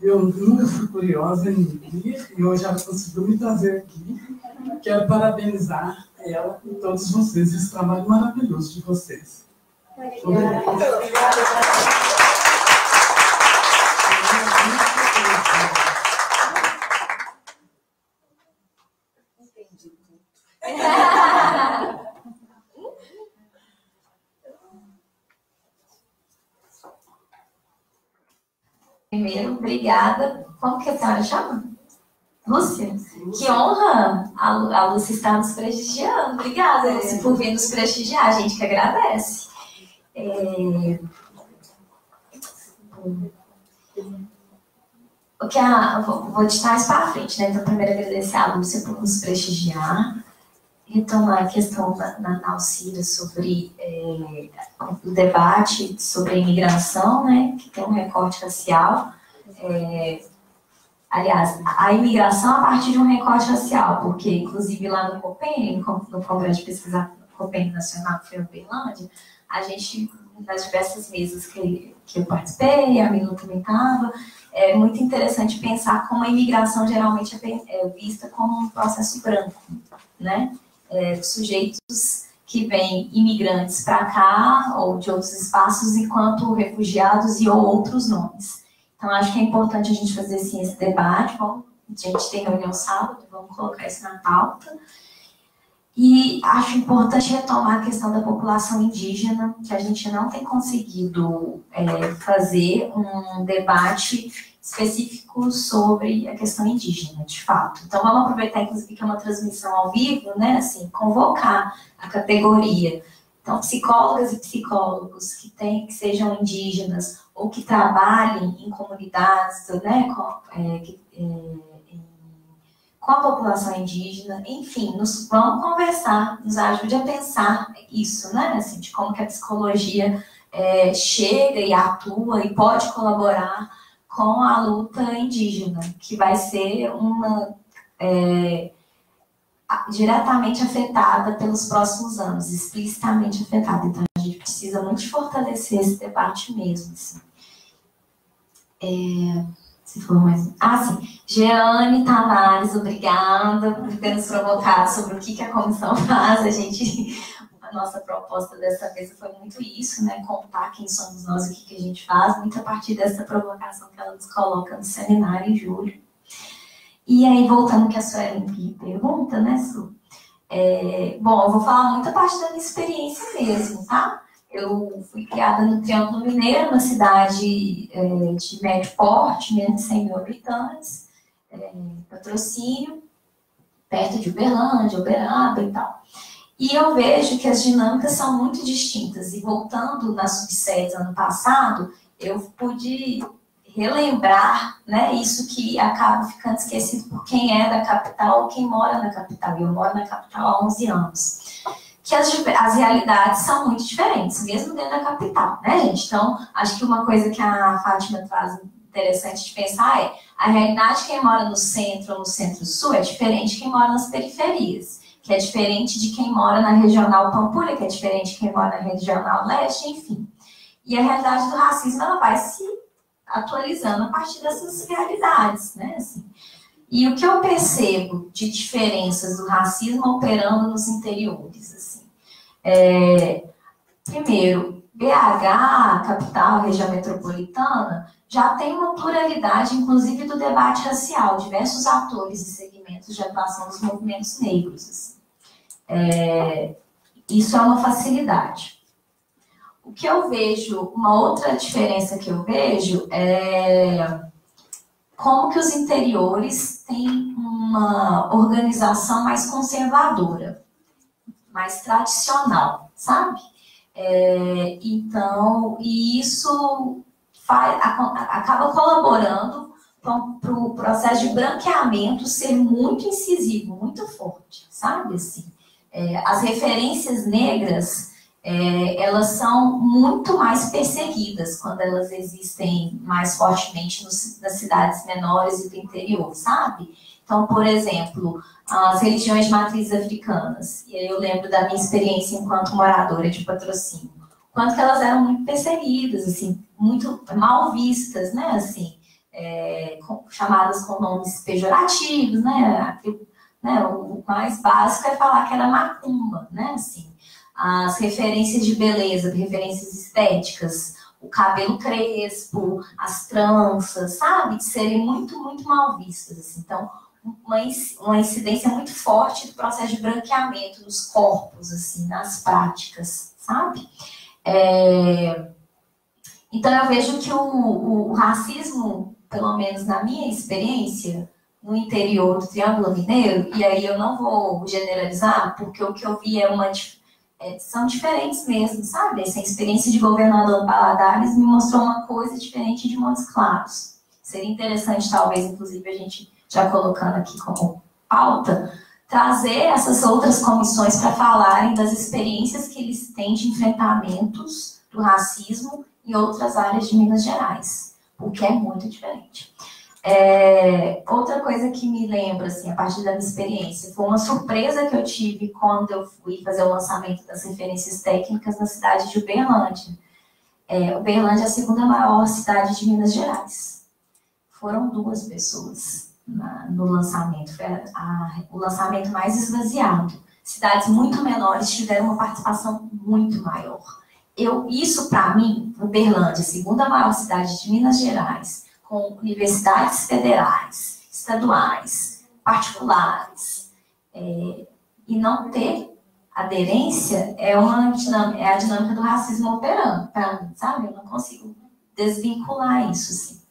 Speaker 10: eu nunca fui curiosa em vir, e hoje ela conseguiu me trazer aqui. Quero parabenizar ela e todos vocês, esse trabalho maravilhoso de vocês. Obrigada.
Speaker 3: Primeiro, obrigada. Como que a senhora chama? Lúcia? Que honra a, Lu- a Lúcia estar nos prestigiando. Obrigada, Lúcia, por vir nos prestigiar. A gente que agradece. É, O que a, vou, vou ditar isso para frente, né? Então, primeiro agradecer a Lúcia por nos prestigiar. Retomar a questão da, da sobre é, o debate sobre a imigração, né? Que tem um recorte racial. É, aliás, a imigração a partir de um recorte racial, porque, inclusive, lá no COPEN, no Congresso de Pesquisa COPEN Nacional, que foi em Uberlândia, a gente, nas diversas mesas que, que eu participei, a Mila também estava, é muito interessante pensar como a imigração geralmente é, é vista como um processo branco, né? É, sujeitos que vêm imigrantes para cá ou de outros espaços enquanto refugiados e ou outros nomes. Então, acho que é importante a gente fazer assim, esse debate. Vamos, a gente tem reunião sábado, vamos colocar isso na pauta. E acho importante retomar a questão da população indígena, que a gente não tem conseguido é, fazer um debate específico sobre a questão indígena, de fato. Então, vamos aproveitar, inclusive, que é uma transmissão ao vivo, né? Assim, convocar a categoria. Então, psicólogas e psicólogos que, tem, que sejam indígenas ou que trabalhem em comunidades, né? Com, é, que, é, com a população indígena, enfim, nos, vamos conversar, nos ajude a pensar isso, né? Assim, de como que a psicologia é, chega e atua e pode colaborar com a luta indígena, que vai ser uma é, diretamente afetada pelos próximos anos, explicitamente afetada. Então a gente precisa muito fortalecer esse debate mesmo. Assim. É, se for mais. Ah, sim. Jeane Tavares, obrigada por ter nos provocado sobre o que, que a comissão faz. A gente. A nossa proposta dessa vez foi muito isso, né? Contar quem somos nós o que, que a gente faz, muito a partir dessa provocação que ela nos coloca no seminário em julho. E aí, voltando que a Suelen pergunta, né, Su? É, bom, eu vou falar muito a parte da minha experiência mesmo, tá? Eu fui criada no Triângulo Mineiro, uma cidade é, de médio porte, menos de 100 mil habitantes, é, patrocínio, perto de Uberlândia, Uberaba e tal. E eu vejo que as dinâmicas são muito distintas. E voltando na subsede ano passado, eu pude relembrar né, isso que acaba ficando esquecido por quem é da capital ou quem mora na capital. Eu moro na capital há 11 anos. Que as, as realidades são muito diferentes, mesmo dentro da capital, né, gente? Então, acho que uma coisa que a Fátima traz interessante de pensar é a realidade de quem mora no centro ou no centro-sul é diferente de quem mora nas periferias, que é diferente de quem mora na regional Pampulha, que é diferente de quem mora na regional leste, enfim. E a realidade do racismo ela vai se atualizando a partir dessas realidades, né? Assim. E o que eu percebo de diferenças do racismo operando nos interiores, assim, é, primeiro, BH, capital, região metropolitana, já tem uma pluralidade, inclusive, do debate racial, diversos atores e segmentos de atuação dos movimentos negros. assim. É, Isso é uma facilidade. O que eu vejo, uma outra diferença que eu vejo é como que os interiores têm uma organização mais conservadora, mais tradicional, sabe? É, então, e isso faz, acaba colaborando para o pro processo de branqueamento ser muito incisivo, muito forte, sabe? Assim, é, as referências negras é, elas são muito mais perseguidas quando elas existem mais fortemente nos, nas cidades menores e do interior, sabe? Então, por exemplo, as religiões matrizes africanas, e aí eu lembro da minha experiência enquanto moradora de patrocínio, quanto que elas eram muito perseguidas, assim, muito mal vistas, né, assim, é, com, chamadas com nomes pejorativos, né, né, o mais básico é falar que era macumba, né, assim, as referências de beleza, referências estéticas, o cabelo crespo, as tranças, sabe? De serem muito, muito mal vistas. Assim. Então, uma, incidência muito forte do processo de branqueamento dos corpos, assim, nas práticas, sabe? É... Então, eu vejo que o, o, o racismo, pelo menos na minha experiência, no interior do Triângulo Mineiro, e aí eu não vou generalizar, porque o que eu vi é uma é, são diferentes mesmo, sabe? Essa experiência de governador Paladares me mostrou uma coisa diferente de Montes Claros. Seria interessante, talvez, inclusive, a gente já colocando aqui como pauta, trazer essas outras comissões para falarem das experiências que eles têm de enfrentamentos do racismo em outras áreas de Minas Gerais, o que é muito diferente. É, outra coisa que me lembra, assim, a partir da minha experiência, foi uma surpresa que eu tive quando eu fui fazer o lançamento das referências técnicas na cidade de Uberlândia. É, Uberlândia é a segunda maior cidade de Minas Gerais. Foram duas pessoas na, no lançamento, foi a, a, o lançamento mais esvaziado. Cidades muito menores tiveram uma participação muito maior. Eu, isso, para mim, Uberlândia, segunda maior cidade de Minas Gerais, com universidades federais, estaduais, particulares, é, e não ter aderência é, uma dinâmica, é a dinâmica do racismo operando, pra, sabe? Eu não consigo desvincular isso, assim.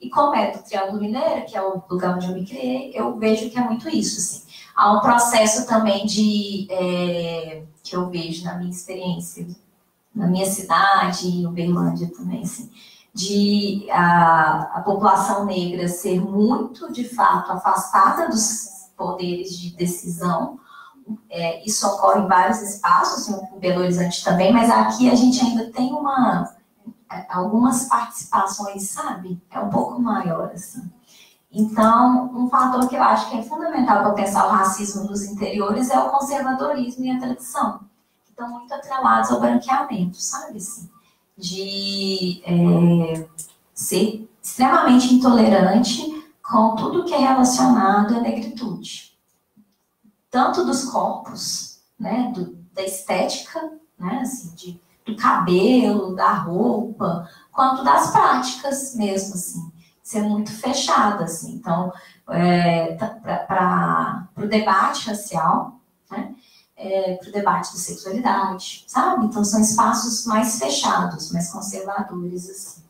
Speaker 3: E como é do Triângulo Mineiro, que é o lugar onde eu me criei, eu vejo que é muito isso, assim. Há um processo também de, é, que eu vejo na minha experiência, na minha cidade, em Uberlândia também, assim, de a, a população negra ser muito, de fato, afastada dos poderes de decisão. É, isso ocorre em vários espaços, em Belo Horizonte também, mas aqui a gente ainda tem uma algumas participações, sabe? É um pouco maior, assim. Então, um fator que eu acho que é fundamental para pensar o racismo nos interiores é o conservadorismo e a tradição, que estão muito atrelados ao branqueamento, sabe? Assim de é, ser extremamente intolerante com tudo que é relacionado à negritude. Tanto dos corpos, né, do, da estética, né, assim, de, do cabelo, da roupa, quanto das práticas mesmo, assim, ser muito fechada, assim. Então, é, para o debate racial, né, é, para o debate da sexualidade, sabe? Então são espaços mais fechados, mais conservadores, assim.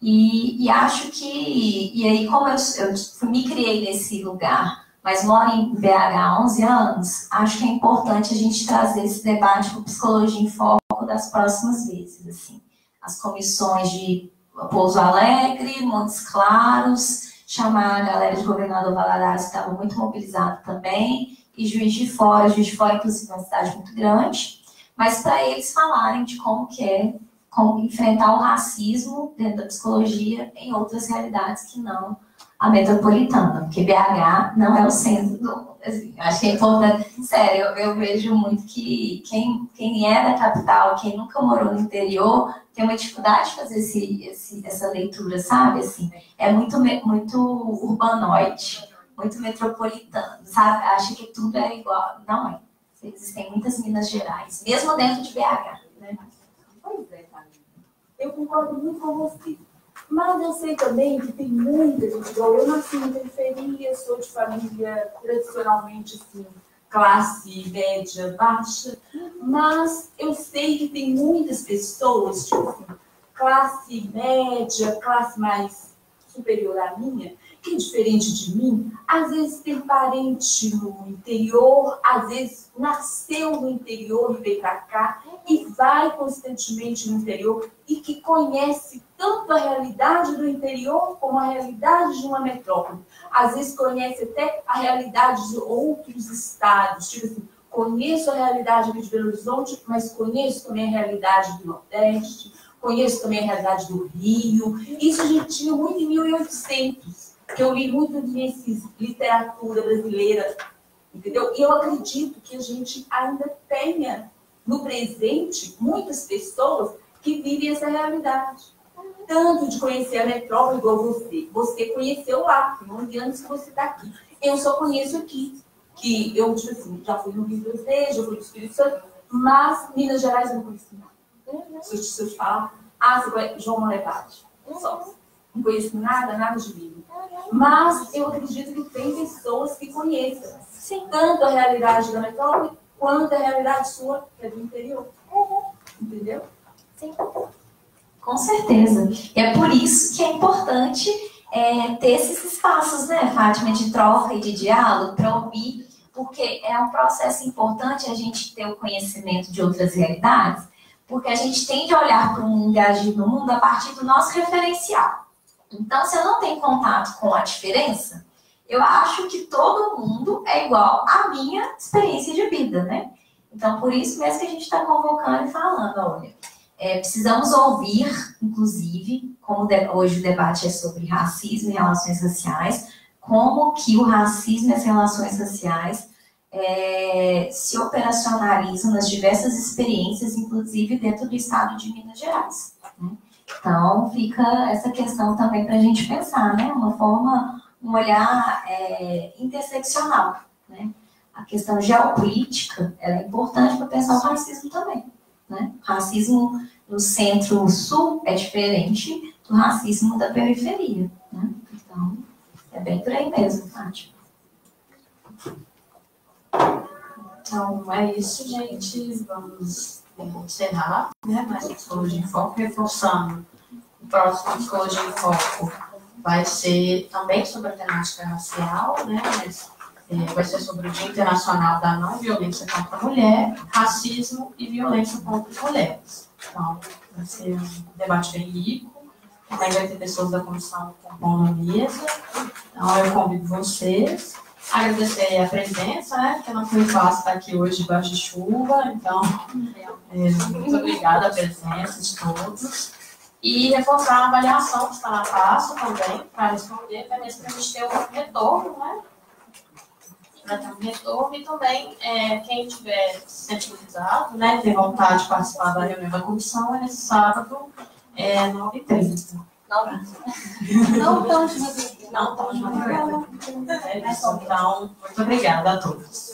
Speaker 3: E, e acho que, e aí como eu, eu me criei nesse lugar, mas moro em BH há 11 anos, acho que é importante a gente trazer esse debate com psicologia em foco das próximas vezes, assim. As comissões de Pouso Alegre, Montes Claros, chamar a galera de Governador Valadares, que estava muito mobilizado também, e Juiz de Fora. Juiz de Fora, inclusive, é uma cidade muito grande, mas para eles falarem de como que é como enfrentar o racismo dentro da psicologia em outras realidades que não a metropolitana, porque BH não é o centro do. Assim, acho que é importante. Sério, eu, eu, vejo muito que quem, quem é da capital, quem nunca morou no interior, tem uma dificuldade de fazer esse, esse, essa leitura, sabe? Assim, é muito, muito urbanoide muito metropolitano, sabe? Acha que tudo é igual. Não é. Existem muitas Minas Gerais, mesmo dentro de BH. Né?
Speaker 7: Pois é. Eu concordo muito com você. Mas eu sei também que tem muita gente, igual. Eu nasci na periferia, sou de família tradicionalmente assim, classe média, baixa, Mas eu sei que tem muitas pessoas, tipo assim, classe média, classe mais superior à minha, que diferente de mim, às vezes tem parente no interior, às vezes nasceu no interior e veio para cá e vai constantemente no interior e que conhece tanto a realidade do interior como a realidade de uma metrópole. Às vezes conhece até a realidade de outros estados, tipo assim, conheço a realidade de Belo Horizonte, mas conheço também a realidade do Nordeste, conheço também a realidade do Rio. Isso a gente tinha muito em 1800 que eu li muito de literatura brasileira, entendeu? E eu acredito que a gente ainda tenha no presente muitas pessoas que vivem essa realidade. Tanto de conhecer a metrópole igual você. Você conheceu lá, tem 11 anos que você está aqui. Eu só conheço aqui. Que eu, tipo assim, já fui no Rio das Vezes, já fui no Espírito Santo, mas Minas Gerais não conheci nada. Se eu te falar, ah, você conhece João Malevade. Só. Não conheço nada, nada de mim. Mas eu acredito que tem pessoas que conheçam Sim. tanto a realidade da metrópole quanto a realidade sua, que é do interior. Entendeu?
Speaker 3: Sim. Com certeza. E é por isso que é importante é, ter esses espaços, né, Fátima, de troca e de diálogo para ouvir, porque é um processo importante a gente ter o conhecimento de outras realidades, porque a gente tende a olhar para o mundo e agir no mundo a partir do nosso referencial. Então, se eu não tenho contato com a diferença, eu acho que todo mundo é igual à minha experiência de vida, né? Então, por isso mesmo que a gente está convocando e falando, olha, é, precisamos ouvir, inclusive, como hoje o debate é sobre racismo e relações raciais, como que o racismo e as relações raciais é, se operacionalizam nas diversas experiências, inclusive dentro do estado de Minas Gerais. Né? Então, fica essa questão também para a gente pensar, né? Uma forma, um olhar é, interseccional, né? A questão geopolítica, ela é importante para pensar o racismo também, né? O racismo no centro-sul é diferente do racismo da periferia, né? Então, é bem por aí mesmo, Fátima.
Speaker 1: Então, é isso, gente. Vamos encerrar, né? Mas psicologia em foco, reforçando. O próximo psicologia em foco vai ser também sobre a temática racial, né? Mas é, vai ser sobre o Dia Internacional da Não Violência contra a Mulher, Racismo e Violência contra as Mulheres. Então, vai ser um debate bem rico. Também vai ter pessoas da comissão compondo a mesa. Então, eu convido vocês Agradecer a presença, né? Porque não foi fácil estar aqui hoje debaixo de chuva, então é, muito obrigada a presença de todos. E reforçar a avaliação que está na pasta também, para responder, até mesmo para a gente ter um retorno, né? Para ter um retorno e também é, quem tiver sensibilizado, né, ter vontade de participar da reunião da comissão, é nesse sábado, é 9h30.
Speaker 3: Não tão de madrugada.
Speaker 1: Não tão de madrugada. É isso. Então, muito obrigada a todos.